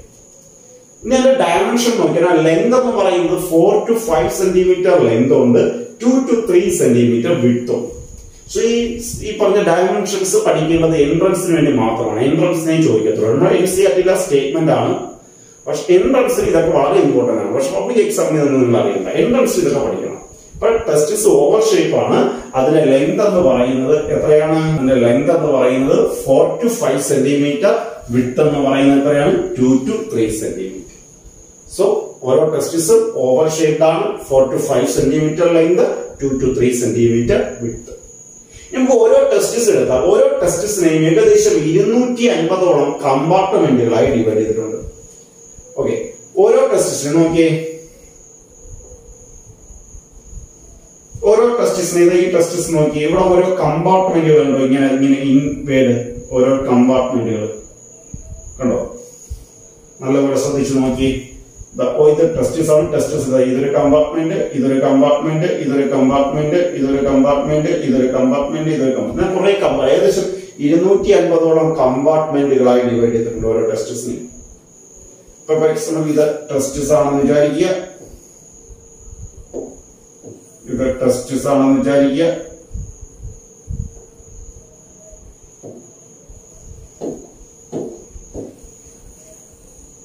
Speaker 1: ഇനി അതിന്റെ ഡയമെൻഷൻ നോക്കിയാൽ ലെങ്ത് എന്ന് പറയുന്നത് four to five centimetre length ഉണ്ട്. ടു ടു ത്രീ സെന്റിമീറ്റർ ഉണ്ട് സോ ഈ ഈ പറഞ്ഞ ഡയമെൻഷൻസ് പഠിക്കേണ്ടത് എൻട്രൻസിന് വേണ്ടി മാത്രമാണ്. എൻട്രൻസിനെ ചോദിക്കത്തുള്ളൂ. നമ്മുടെ എൻ സി ആർട്ടിയിലെ സ്റ്റേറ്റ്മെന്റ് ആണ്. പക്ഷെ എൻട്രൻസിൽ ഇതൊക്കെ വളരെ ഇമ്പോർട്ടന്റ് ആണ്. പക്ഷെ പബ്ലിക് എക്സാമിന് നിങ്ങൾ അറിയില്ല എൻട്രൻസ് ഇതൊക്കെ പഠിക്കണം. ടെസ്റ്റിസ് ഓവർ ഷേപ്പ് ആണ്. അതിന്റെ ലെങ്ത് എന്ന് പറയുന്നത് എത്രയാണ്? അതിന്റെ ലെങ്ത് എന്ന് പറയുന്നത് four to five centimetre width എന്ന് പറയുന്നത് എത്രയാണ്? Two to three centimetre so ഓരോ ടെസ്റ്റിസും ഓവർ ഷേപ്പ് ആണ്. Four to five centimetre length two to three centimetre width നമുക്ക് ഓരോ ടെസ്റ്റിസ് എടുത്താൽ ഓരോ ടെസ്റ്റിസിനെയും ഏകദേശം ഇരുന്നൂറ്റി അൻപതോളം കമ്പാർട്ട്മെന്റുകളായി ഡിവൈഡ് ചെയ്തിട്ടുണ്ട്. ഓക്കെ ഓരോ ടെസ്റ്റിസിനും നോക്കിയേ. ഓരോ ടെസ്റ്റിസിനെ ഈ ടെസ്റ്റിസ് നോക്കി ഇവിടെ ഓരോ കമ്പാർട്ട്മെന്റുകൾ ഉണ്ടോ ഇങ്ങനെ ഇങ്ങനെ ഇൻവേഡ് ഓരോ കമ്പാർട്ട്മെന്റുകൾ കണ്ടോ? നല്ലപോലെ ശ്രദ്ധിച്ചു നോക്കി. ഓ ഇത് ടെസ്റ്റിസ് ആണ് ടെസ്റ്റിസ് ഇതാ ഇതൊരു കമ്പാർട്ട്മെന്റ് ഇതൊരു കമ്പാർട്ട്മെന്റ് ഇതൊരു കമ്പാർട്ട്മെന്റ് ഇതൊരു കമ്പാർട്ട്മെന്റ് ഇതൊരു കമ്പാർട്ട്മെന്റ് ഇതൊരു കമ്പാർട്ട്മെന്റ് കുറെ കമ്പാർട്ട് ഏകദേശം ഇരുന്നൂറ്റി അൻപതോളം കമ്പാർട്ട്മെന്റുകളായി ഡിവൈഡ് ചെയ്തിട്ടുണ്ട് ഓരോ ടെസ്റ്റിസിനെ ഇപ്പൊ പരിശ്രമം ഇത് ടെസ്റ്റിസ് ആണെന്ന് വിചാരിക്കുക. ഇത് ടെസ്റ്റിസ് ആണെന്ന് വിചാരിക്കുക.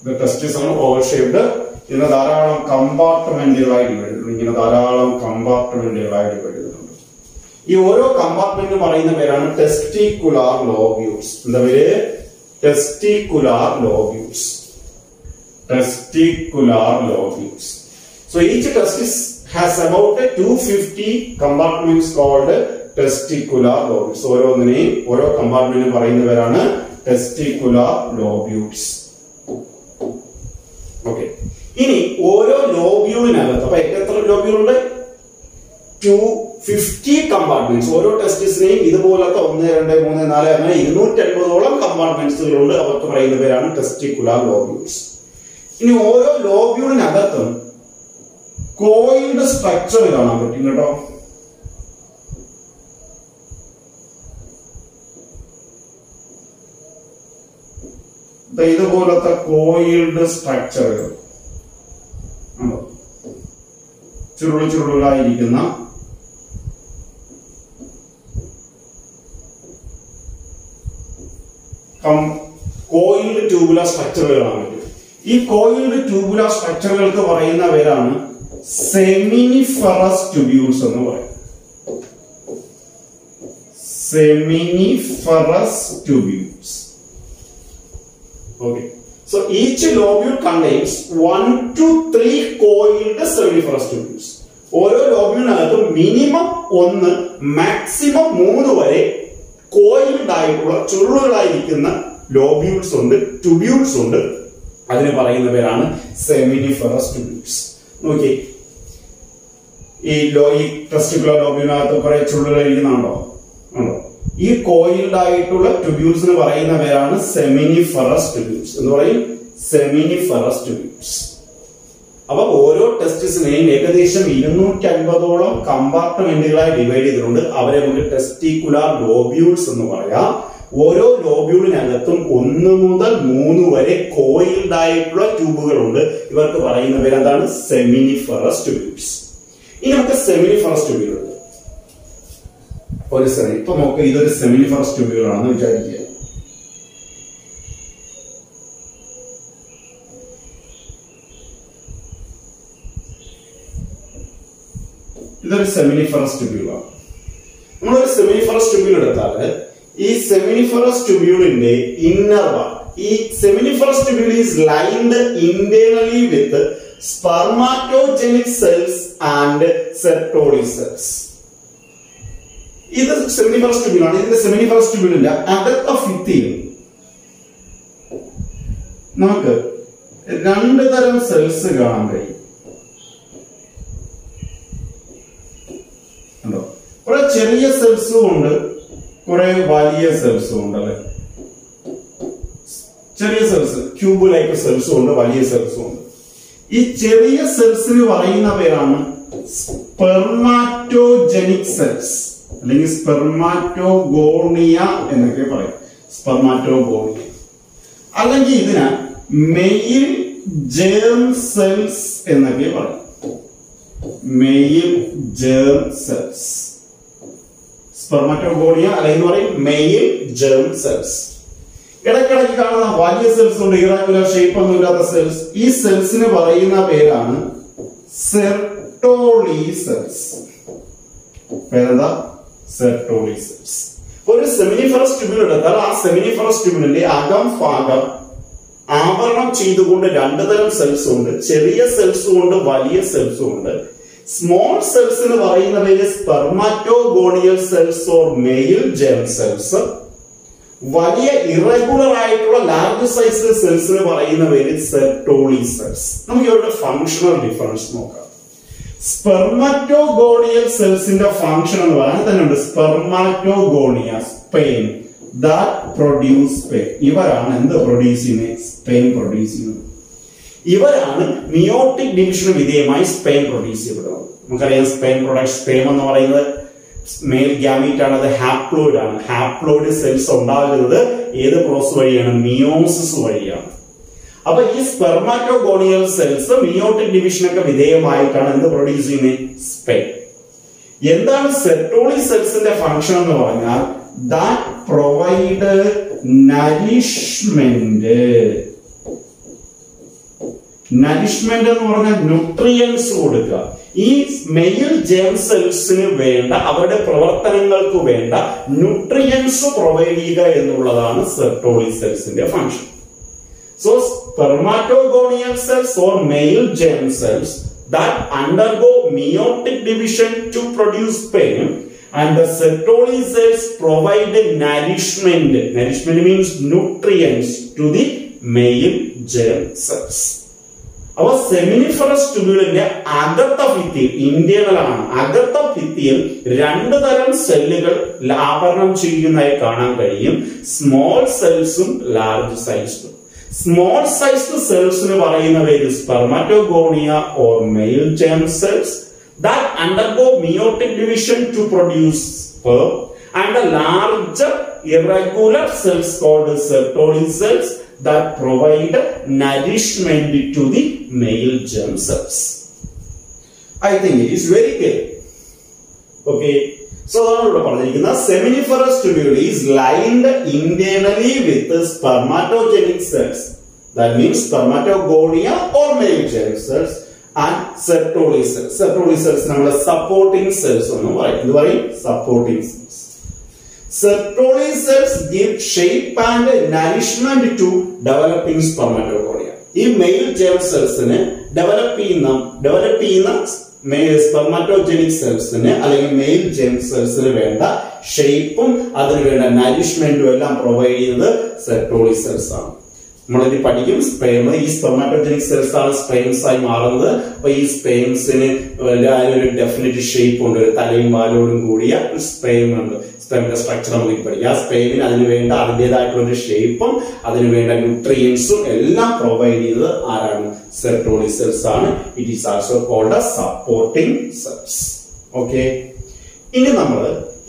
Speaker 1: ഇത് ടെസ്റ്റിസ് ആണ് ഓവർ ഷേപ്ഡ് ഇതിന് ധാരാളം കമ്പാർട്ട്മെന്റുകളായിട്ട് ഇങ്ങനെ ധാരാളം കമ്പാർട്ട്മെന്റുകളായിട്ട് ഡിവൈഡ് ഈ ഓരോ കമ്പാർട്ട്മെന്റ് പറയുന്ന പേരാണ് ടെസ്റ്റിക്കുലാർ ലോബ്യൂസ് എന്താ പേര്? Testicular lobules testicular lobules so each testis has about a 250 compartments called testicular lobules. ഓരോന്നിനെയും ഓരോ കമ്പാർട്ട്മെന്റും പറയുന്നവരാണ് ടെസ്റ്റിക്കുലാർ ലോബ്യൂൾസ് ഓക്കെ ഇനി ഓരോ ലോബ്യൂളിനകത്ത് അപ്പൊ എത്ര ലോബ്യൂൾ ഉണ്ട് ടു ഫിഫ്റ്റി കമ്പാർട്ട്മെന്റ്സ് ഓരോ ടെസ്റ്റിസിനെയും ഇതുപോലത്തെ ഒന്ന് രണ്ട് മൂന്ന് നാല് അങ്ങനെ ഇരുന്നൂറ്റി അൻപതോളം കമ്പാർട്ട്മെന്റ്സുകളുണ്ട് അവർക്ക് പറയുന്ന പേരാണ് ടെസ്റ്റിക്കുലാർ ലോബ്യൂൾസ് ഇനി ഓരോ ലോബ്യൂളിനകത്തും കോയിൽഡ് സ്ട്രക്ചർ കാണാൻ പറ്റും കേട്ടോ ഇതുപോലത്തെ കോയിൽഡ് സ്ട്രക്ചറുകൾ ചുരുളു ചുരുളായിരിക്കുന്ന കോയിൽഡ് ട്യൂബുലർ സ്ട്രക്ചറുകളാണ് ഈ കോയിൽഡ് ട്യൂബുലർ സ്ട്രക്ചറുകൾക്ക് പറയുന്ന പേരാണ് സെമിനിഫറസ് ട്യൂബ്യൂൾസ് എന്ന് പറയും seminiferous tubules okay so each lobule contains one two three coiled seminiferous tubules ഓരോ ലോബ്യൂളിനകത്തും മിനിമം ഒന്ന് മാക്സിമം മൂന്ന് വരെ കോയിൽഡ് ആയിട്ടുള്ള ചുരുളുകളായിരിക്കുന്ന ലോബ്യൂൾസ് ഉണ്ട് ട്യൂബ്യൂൾസ് ഉണ്ട്. അതിന് പറയുന്ന പേരാണ് സെമിനിഫറസ് ട്യൂബ്യൂൾസ് നോക്കി ഈ ലോ ഈ ടെസ്റ്റിക്കുലർ ലോബിനകത്ത് കുറെ ചുള്ളുകൾ ഇരിക്കുന്നുണ്ടോ ഉണ്ടോ? ഈ കോയിൽഡ് ആയിട്ടുള്ള ട്യൂബ്യൂൾസിന് പറയുന്ന പേരാണ് സെമിനിഫറസ് ട്യൂബ്യൂൾസ് എന്ന് പറയും സെമിനിഫറസ് ട്യൂബ്യൂൾസ് അപ്പൊ ഓരോ ടെസ്റ്റിസിനെയും ഏകദേശം ഇരുന്നൂറ്റി അൻപതോളം കമ്പാർട്ട്മെന്റുകളായി ഡിവൈഡ് ചെയ്തിട്ടുണ്ട്. അവരെ നമുക്ക് ടെസ്റ്റിക്കുലാർ ലോബ്യൂൾസ് എന്ന് പറയാം. ഓരോ ലോബ്യൂളിനകത്തും ഒന്ന് മുതൽ മൂന്ന് വരെ കോയിൽഡ് ആയിട്ടുള്ള ട്യൂബുകളുണ്ട്. ഇവർക്ക് പറയുന്ന പേരെന്താണ്? സെമിനി സെമിനിഫറസ് ട്യൂബ്യൂൾസ് ഇനി നമുക്ക് സെമിനിഫറസ് ട്യൂബുകൾ ഒരു സെമി ഇപ്പൊ നമുക്ക് ഇതൊരു സെമിനിഫറസ് ട്യൂബുകളാണെന്ന് വിചാരിക്കുക. ഇതൊരു സെമിനിഫറസ് ട്യൂബ്യൂളാണ് നമ്മളൊരു സെമിനിഫറസ് ട്യൂബ്യൂൾ എടുത്താൽ ഈ സെമിനിഫറസ് ട്യൂബ്യൂളിന്റെ ഇന്നർ വാൾ ഈ seminiferous tubule is lined internally with cells and Sertoli cells ഇത് സെമിനിഫറസ് ട്യൂബ്യൂളാണ് ഇതിന്റെ സെമിനിഫറസ് ട്യൂബ്യൂളിന്റെ അകത്ത ഭിത്തിയിൽ നമുക്ക് രണ്ട് തരം സെൽസ് കാണാൻ കഴിയും. കുറെ ചെറിയ സെൽസും ഉണ്ട്. കുറെ വലിയ സെൽസും ഉണ്ട് അല്ലെ? ചെറിയ സെൽസ് ക്യൂബ് ലൈക്ക് സെൽസും ഉണ്ട് വലിയ സെൽസും ഉണ്ട്. ഈ ചെറിയ സെൽസിന് പറയുന്ന പേരാണ് സ്പെർമാറ്റോജനിക് സെൽസ് അല്ലെങ്കിൽ സ്പെർമാറ്റോഗോണിയ എന്നൊക്കെ പറയും. സ്പെർമാറ്റോഗോണിയ അല്ലെങ്കിൽ ഇതിന് മെയിൽ ജേം സെൽസ് എന്നൊക്കെ പറയും. മെയിൽ ജേം സെൽസ് സ്പെർമാറ്റോഗോണിയ അല്ലെങ്കിൽ പറയും മെയിൽ ജേം സെൽസ് ഇടയ്ക്കിടയ്ക്ക് കാണുന്ന വലിയ സെൽസ് ഉണ്ട് ഇറാഗുലർ ഷേപ്പ് ഒന്നും ഇല്ലാത്ത സെൽസ് ഈ സെൽസിന് പറയുന്ന പേരാണ് സെർട്ടോളി സെൽസ് പേരെന്താ? സെർട്ടോളി സെൽസ് ഒരു സെമിനിഫറസ് ട്യൂബിൽ എടുത്താൽ ആ സെമിനിഫറസ് ട്യൂബിലിന്റെ അകം ഭാഗം ആവരണം ചെയ്തുകൊണ്ട് രണ്ടു തരം സെൽസ് ഉണ്ട്. ചെറിയ സെൽസും ഉണ്ട് വലിയ സെൽസും ഉണ്ട്. സ്മോൾ സെൽസ് എന്ന് പറയുന്ന പേര് spermatogonial cells or male germ cells വലിയ ഇറഗുലർ ആയിട്ടുള്ള ലാർജ് സൈസ് സെൽസിന് പറയുന്ന പേര് സെർട്ടോളി സെൽസ് നമുക്ക് ഇവരുടെ ഫങ്ഷണൽ ഡിഫറൻസ് നോക്കാം. സ്പെർമാറ്റോഗോണിയൽ സെൽസിന്റെ ഫങ്ഷൻ എന്ന് പറയാൻ തന്നെ ഉണ്ട്. Spermatogonia sperm that produce sperm ഇവരാണ് എന്ത് പ്രൊഡ്യൂസ് ചെയ്യുന്നത് സ്പെയിൻ പ്രൊഡ്യൂസ് ചെയ്യുന്നത് ഇവരാണ് മിയോട്ടിക് ഡിവിഷന് വിധേയമായി സ്പെയിൻ പ്രൊഡ്യൂസ് ചെയ്യപ്പെടുന്നത്. നമുക്കറിയാം സ്പെയിൻ പ്രൊഡക്ട് സ്പെയിം എന്ന് പറയുന്നത് മെയിൽ ഗ്യാമീറ്റ് ആണ് അത് ഹാപ്ലോയിഡ് ആണ് ഹാപ്ലോയിഡ് സെൽസ് ഉണ്ടാകുന്നത് ഏത് പ്രോസസ് വഴിയാണ്? മിയോസിസ് വഴിയാണ്. അപ്പൊ ഈ സ്പെർമാറ്റോഗോണിയൽ സെൽസ് മിയോട്ടിക് ഡിവിഷനൊക്കെ വിധേയമായിട്ടാണ് എന്ത് പ്രൊഡ്യൂസ് ചെയ്യുന്നത് സ്പെ എന്താണ് സെറ്റോളി സെൽസിന്റെ ഫംഗ്ഷൻ എന്ന് പറഞ്ഞാൽ ദാറ്റ് പ്രൊവൈഡ് നരിഷ്മെന്റ് നരിഷ്മെന്റ് എന്ന് പറഞ്ഞാൽ ന്യൂട്രിയൻസ് കൊടുക്കുക. ഈ മെയിൽ ജെം സെൽസിന് വേണ്ട അവരുടെ പ്രവർത്തനങ്ങൾക്ക് വേണ്ട ന്യൂട്രിയൻസ് പ്രൊവൈഡ് ചെയ്യുക എന്നുള്ളതാണ് Sertoli സെൽസിന്റെ function so spermatogonial cells or male germ cells that undergo meiotic division to produce pain and Sertoli cells provide nourishment nourishment means nutrients to the male germ cells അവ seminiferous ട്യൂബുകളിന്റെ അകത്ത ഭിത്തിയിൽ ഇന്ത്യകളാണ് അകത്ത ഭിത്തിയിൽ രണ്ടു തരം സെല്ലുകൾ ആഭരണം ചെയ്യുന്നതായി കാണാൻ കഴിയും. സ്മോൾ സെൽസും ലാർജ് സൈസും സ്മോൾ സൈസ്ഡ് സെൽസിന് പറയുന്ന പേര് spermatogonia or male germ cells that undergo meiotic division to produce and the larger irregular cells called Sertoli cells that provide nourishment to the male germ cells. I think it is very clear. Okay. അതാണ് ഇവിടെ പറഞ്ഞിരിക്കുന്നത് seminiferous tubule is lined internally with spermatogenic cells that means spermatogonia or male genic cells and Sertoli cells Sertoli cells നമ്മൾ supporting cells എന്ന് പറയും ഇത് പറയും supporting cells cells give shape and nourishment to developing spermatogonia ഈ male germ സെൽസിന് develop ചെയ്യുന്ന develop ചെയ്യുന്ന spermatogenic സെൽസിന് അല്ലെങ്കിൽ മെയിൽ ജെം സെൽസിന് വേണ്ട ഷേപ്പും അതിന് വേണ്ട നരിഷ്മെന്റും എല്ലാം പ്രൊവൈഡ് ചെയ്യുന്നത് സെർട്ടോളി ആണ്. നമ്മളിത് പഠിക്കും സ്പെയിം ഈ സ്പെർമാറ്റോജനിക് സെൽസ് ആണ് സ്പെയിംസ് ആയി മാറുന്നത്. അപ്പൊ ഈ സ്പെയിംസിന് ഒരു ഡെഫിനറ്റ് ഷേപ്പ് ഉണ്ട്. തലയും വാലോടും കൂടിയ സ്പെയിം ഉണ്ട്. സ്പെയിമിന്റെ സ്ട്രക്ചർ നമുക്ക് പഠിക്കാം. സ്പെയിനിൽ അതിന് വേണ്ട അതിന്റെതായിട്ടുള്ള ഒരു ഷേപ്പും അതിന് വേണ്ട ന്യൂട്രിയൻസും എല്ലാം പ്രൊവൈഡ് ചെയ്തത് ആരാണ്? സെർട്ടോണി സെൽസ് ആണ്. It is also called supporting cells okay ഇനി നമ്മൾ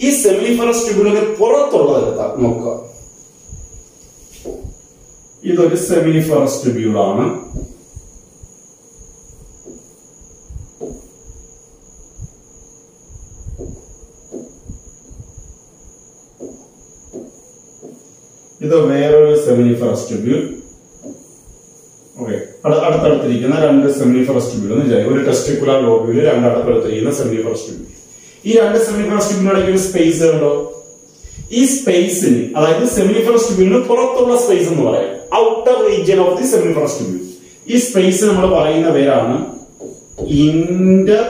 Speaker 1: ഈ സെമിഫറസ് ട്യൂബുലിന് പുറത്തുള്ളത് നോക്കുക. ഇതൊരു സെമിനിഫറസ് ട്യൂബ്യൂൾ ആണ്. ഇത് വേറൊരു സെമിനിഫറസ് ട്യൂബ്യൂൾ ഓക്കെ അടുത്തടുത്തിരിക്കുന്ന രണ്ട് സെമിനിഫറസ് ട്യൂബ്യൂൾ എന്ന് വിചാരിക്കും ഒരു ടെസ്റ്റിക്കുലർ ലോബ്യൂൽ രണ്ടടുത്തടുത്തിരിക്കുന്ന സെമിനിഫറസ് ട്യൂബ്യൂൾ ഈ രണ്ട് സെമിനിഫറസ് ട്യൂബ്യൂളിടയ്ക്ക് ഒരു സ്പേസ് ഉണ്ടോ? ഈ സ്പേസിന് അതായത് സെമിനിഫറസ് ട്യൂബ്യൂളിന് പുറത്തുള്ള സ്പേസ് എന്ന് പറയാം. Outer region of the seminiferous tubule ഈ സ്പേസ് നമ്മൾ പറയുന്ന പേരാണ് ഇന്റർ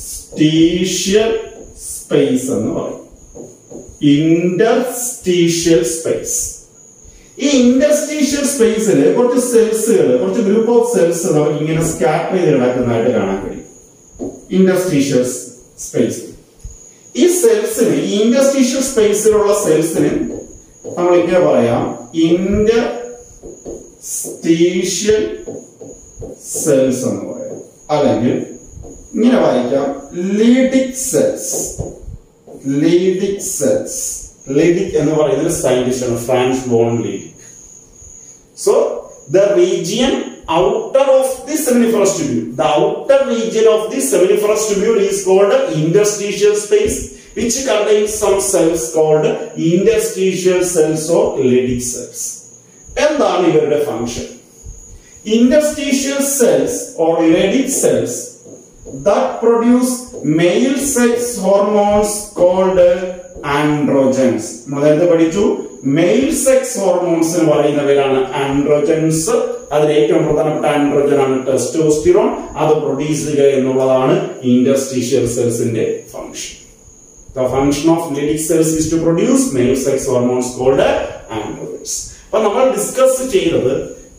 Speaker 1: സ്റ്റീഷ്യൽ സ്പേസ് എന്ന് പറയും. ഇന്റർസ്റ്റീഷ്യൽ സ്പേസ് ഈ ഇൻഡസ്ട്രീഷ്യൽ സ്പേസിൽ കുറച്ച് സെൽസുകൾ കുറച്ച് ഗ്രൂപ്പ് ഓഫ് സെൽസ് നമുക്ക് ഇങ്ങനെ സ്കാപ്പ് ചെയ്ത് കിടക്കുന്നതായിട്ട് കാണാൻ കഴിയും. ഇൻഡസ്ട്രീഷ്യൽ സ്പേസ് ഈ സെൽസിന് ഇന്റർസ്റ്റീഷ്യൽ സ്പേസിലുള്ള സെൽസിന് നമ്മൾ ഇങ്ങനെ പറയാം ഇന്റർ സ്റ്റീഷ്യൽ സെൽസ് എന്ന് പറയാം. അല്ലെങ്കിൽ ഇങ്ങനെ വായിക്കാം Leydig cells Leydig cells Leydig എന്ന് പറയുന്നത് സയന്റിസ്റ്റ് ആണ് Franz von Leydig so the region outer of the seminiferous tubule. The outer region of the seminiferous tubule is called interstitial space, which contains some cells called interstitial cells or Leydig cells. എന്താണ് ഇവരുടെ function interstitial cells or Leydig cells that produce male sex hormones called androgens. നമ്മൾ നേരത്തെ പഠിച്ചു mail sex hormones എന്ന് പറയുന്നവരാണ് androgens അതിൽ ഏറ്റവും പ്രധാനപ്പെട്ട ആൻഡ്രോജൻ ആണ് ടെസ്റ്റോസ്റ്റിറോൺ അത് പ്രൊഡ്യൂസ് ചെയ്യുക എന്നുള്ളതാണ് ഇൻഡസ്ട്രീഷ്യൽ സെൽസിന്റെ function the function of Leydig cells is to produce male sex hormones called androgens അപ്പൊ നമ്മൾ ഡിസ്കസ് ചെയ്തത്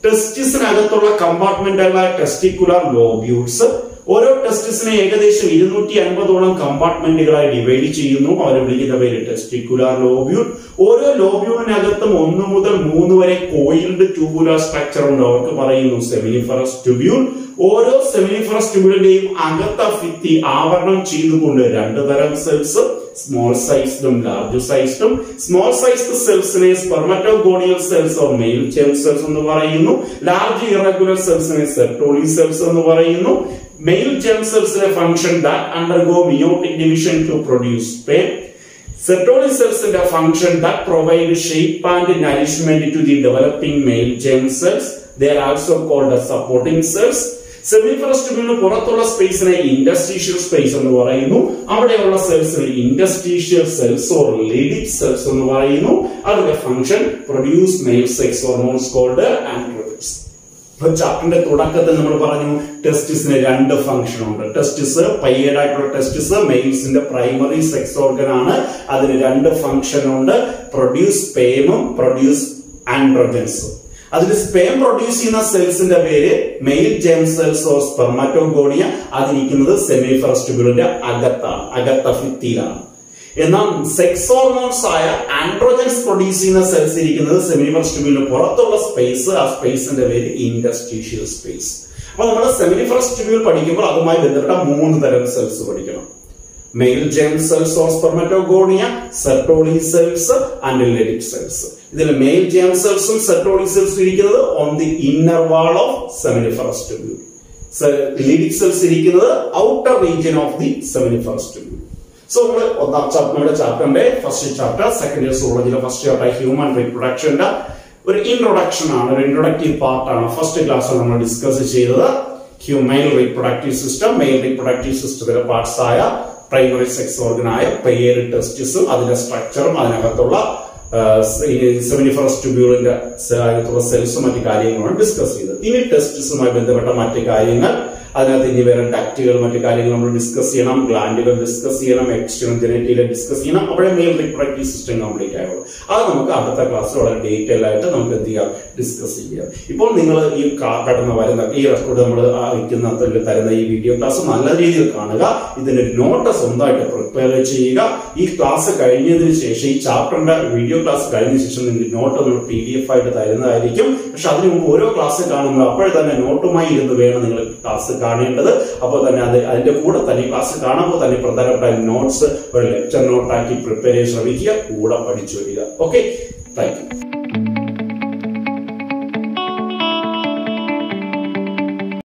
Speaker 1: ടെസ്റ്റിസിനകത്തുള്ള കമ്പാർട്ട്മെന്റലായ ടെസ്റ്റിക്കുലർ ലോബ്യൂൾസ് ഓരോ ടെസ്റ്റിസിനെ ഏകദേശം ഇരുന്നൂറ്റി അൻപതോളം കമ്പാർട്ട്മെന്റുകളായി ഡിവൈഡ് ചെയ്യുന്നു. അവർ വിളിക്കുന്ന പേര് ടെസ്റ്റിക്കുലാർ ലോബ്യൂൾ. ഓരോ ലോബ്യൂളിനകത്തും ഒന്ന് മുതൽ മൂന്ന് വരെ കോയിൽഡ് ട്യൂബുലാർ സ്ട്രക്ചർ ഉണ്ട്. അവർക്ക് പറയുന്നു സെമിനിഫറസ് ട്യൂബ്യൂൾ. ഓരോ സെമിനിഫറസ് ട്യൂബിളിന്റെയും അകത്ത ഭിത്തി ആവരണം ചെയ്തുകൊണ്ട് രണ്ട് തരം സെൽസ് സ്മോൾ സൈസ്ഡും ലാർജ് സൈസ്ഡും small sized സെൽസിനെ spermatogonial cells or male germ cells എന്ന് പറയുന്നു. ലാർജ് ഇറഗുലർ സെൽസിനെ സെപ്റ്റോളി സെൽസ് എന്ന് പറയുന്നു. Male that undergo meiotic division to produce sperm. Sertoli cells in a function that provide shape and nourishment to the developing male germ cells. They are also called as supporting cells. Seminiferous ട്യൂബിന് പുറത്തുള്ള സ്പേസിനെ interstitial space എന്ന് പറയുന്നു അവിടെയുള്ള സെൽസിനെ interstitial cells or Leydig cells എന്ന് പറയുന്നു അതിന്റെ function produce male sex hormones called androgens ചാപ്റ്ററിന്റെ തുടക്കത്തിൽ നമ്മൾ പറഞ്ഞു ടെസ്റ്റിസിന് രണ്ട് ഫംഗ്ഷൻ ഉണ്ട്. ടെസ്റ്റിസ് പയ്യേഡ് ടെസ്റ്റിസ് മെയിൽസിന്റെ പ്രൈമറി സെക്സ് ഓർഗൻ ആണ്. അതിന് രണ്ട് ഫംഗ്ഷൻ ഉണ്ട്. പ്രൊഡ്യൂസ് സ്പേമും പ്രൊഡ്യൂസ് ആൻഡ്രോജൻസും അതിൽ സ്പേം പ്രൊഡ്യൂസ് ചെയ്യുന്ന സെൽസിന്റെ പേര് male germ cells or spermatogonia അതിരിക്കുന്നത് seminiferous ട്യൂബിളിന്റെ അകത്താണ് അകത്ത ഭിത്തിയിലാണ് എന്നാൽ സെക്സ് ഹോർമോൺസ് ആയ ആൻഡ്രോജൻസ് പ്രൊഡ്യൂസ് ചെയ്യുന്ന സെൽസ് ഇരിക്കുന്നത് സെമിനിമർ ട്യൂബിളിന് പുറത്തുള്ള സ്പേസ് ആ സ്പേസിന്റെ പേര് ഇൻഡസ്ട്രീഷ്യൽ സ്പേസ് അപ്പൊ നമ്മൾ സെമിനിഫറസ് ട്യൂബിൾ പഠിക്കുമ്പോൾ അതുമായി ബന്ധപ്പെട്ട മൂന്ന് തരം സെൽസ് പഠിക്കണം. Male germ cells or spermatogonia Sertoli cells and cells ഇതിൽ മെയിൽ ജെം സെൽസും സെർട്ടോളി സെൽസും ഇരിക്കുന്നത് on the inner wall of seminiferous tubule Leydig cells ഇരിക്കുന്നത് outer region of the seminiferous tubule so നമ്മൾ ഒന്നാം ചാപ്റ്ററിന്റെ ചാപ്റ്ററിന്റെ ഫസ്റ്റ് ചാപ്റ്റർ സെക്കൻഡ് ഇയർ സോളജിയിലെ ഫസ്റ്റ് ചാപ്റ്റർ ഹ്യൂമൻ റീപ്രൊഡക്ഷന്റെ ഒരു ഇൻട്രൊഡക്ഷൻ ആണ് ഒരു ഇൻട്രൊഡക്റ്റീവ് പാർട്ടാണ് ഫസ്റ്റ് ക്ലാസ്സിൽ നമ്മൾ ഡിസ്കസ് ചെയ്തത്. Human reproductive system male reproductive സിസ്റ്റത്തിലെ പാർട്സ് ആയ പ്രൈമറി സെക്സ് ഓർഗനായ പെയർ ടെസ്റ്റിസും അതിന്റെ സ്ട്രക്ചറും അതിനകത്തുള്ള സെമിനിഫറസ് സെൽസും മറ്റു കാര്യങ്ങളുമാണ് ഡിസ്കസ് ചെയ്തത്. ഇനി ടെസ്റ്റിസുമായി ബന്ധപ്പെട്ട മറ്റു കാര്യങ്ങൾ അതിനകത്ത് ഇനി വേറെ ഡക്റ്റുകൾ മറ്റു കാര്യങ്ങൾ നമ്മൾ ഡിസ്കസ് ചെയ്യണം. ഗ്ലാൻഡുകൾ ഡിസ്കസ് ചെയ്യണം എക്സ്റ്റേണൽ ജനറ്റിയിലെ ഡിസ്കസ് ചെയ്യണം. അവിടെ മെയിൽ റിപ്രഡക്റ്റീവ് സിസ്റ്റം കംപ്ലീറ്റ് ആയുള്ളൂ. അത് നമുക്ക് അടുത്ത ക്ലാസ്സിൽ വളരെ ഡീറ്റെയിൽ ആയിട്ട് നമുക്ക് എന്ത് ചെയ്യാം? ഡിസ്കസ് ചെയ്യാം. ഇപ്പോൾ നിങ്ങൾ ഈ കടന്ന് വരുന്ന ഈ റെക്കോർഡ് നമ്മൾ വയ്ക്കുന്ന തരുന്ന ഈ വീഡിയോ ക്ലാസ് നല്ല രീതിയിൽ കാണുക. ഇതിന്റെ നോട്ട് സ്വന്തമായിട്ട് പ്രിപ്പയർ ചെയ്യുക. ഈ ക്ലാസ് കഴിഞ്ഞതിന് ശേഷം ഈ ചാപ്റ്ററിന്റെ വീഡിയോ ക്ലാസ് കഴിഞ്ഞ ശേഷം നിങ്ങൾക്ക് നോട്ട് നമ്മൾ പി ഡി എഫ് ആയിട്ട് തരുന്നതായിരിക്കും. പക്ഷെ അതിന് മുമ്പ് ഓരോ ക്ലാസ് കാണുമ്പോൾ അപ്പോൾ തന്നെ നോട്ടുമായി ഇരുന്ന് വേണം നിങ്ങൾ ക്ലാസ് കാണേണ്ടത്. അപ്പോൾ തന്നെ അത് അതിന്റെ കൂടെ തന്നെ ക്ലാസ് കാണുമ്പോൾ തന്നെ പ്രധാനപ്പെട്ട നോട്ട്സ് ഒരു ലെക്ചർ നോട്ടാക്കി പ്രിപ്പയർ ചെയ്യാൻ ശ്രമിക്കുക. കൂടെ പഠിച്ചു വരിക. Okay thank you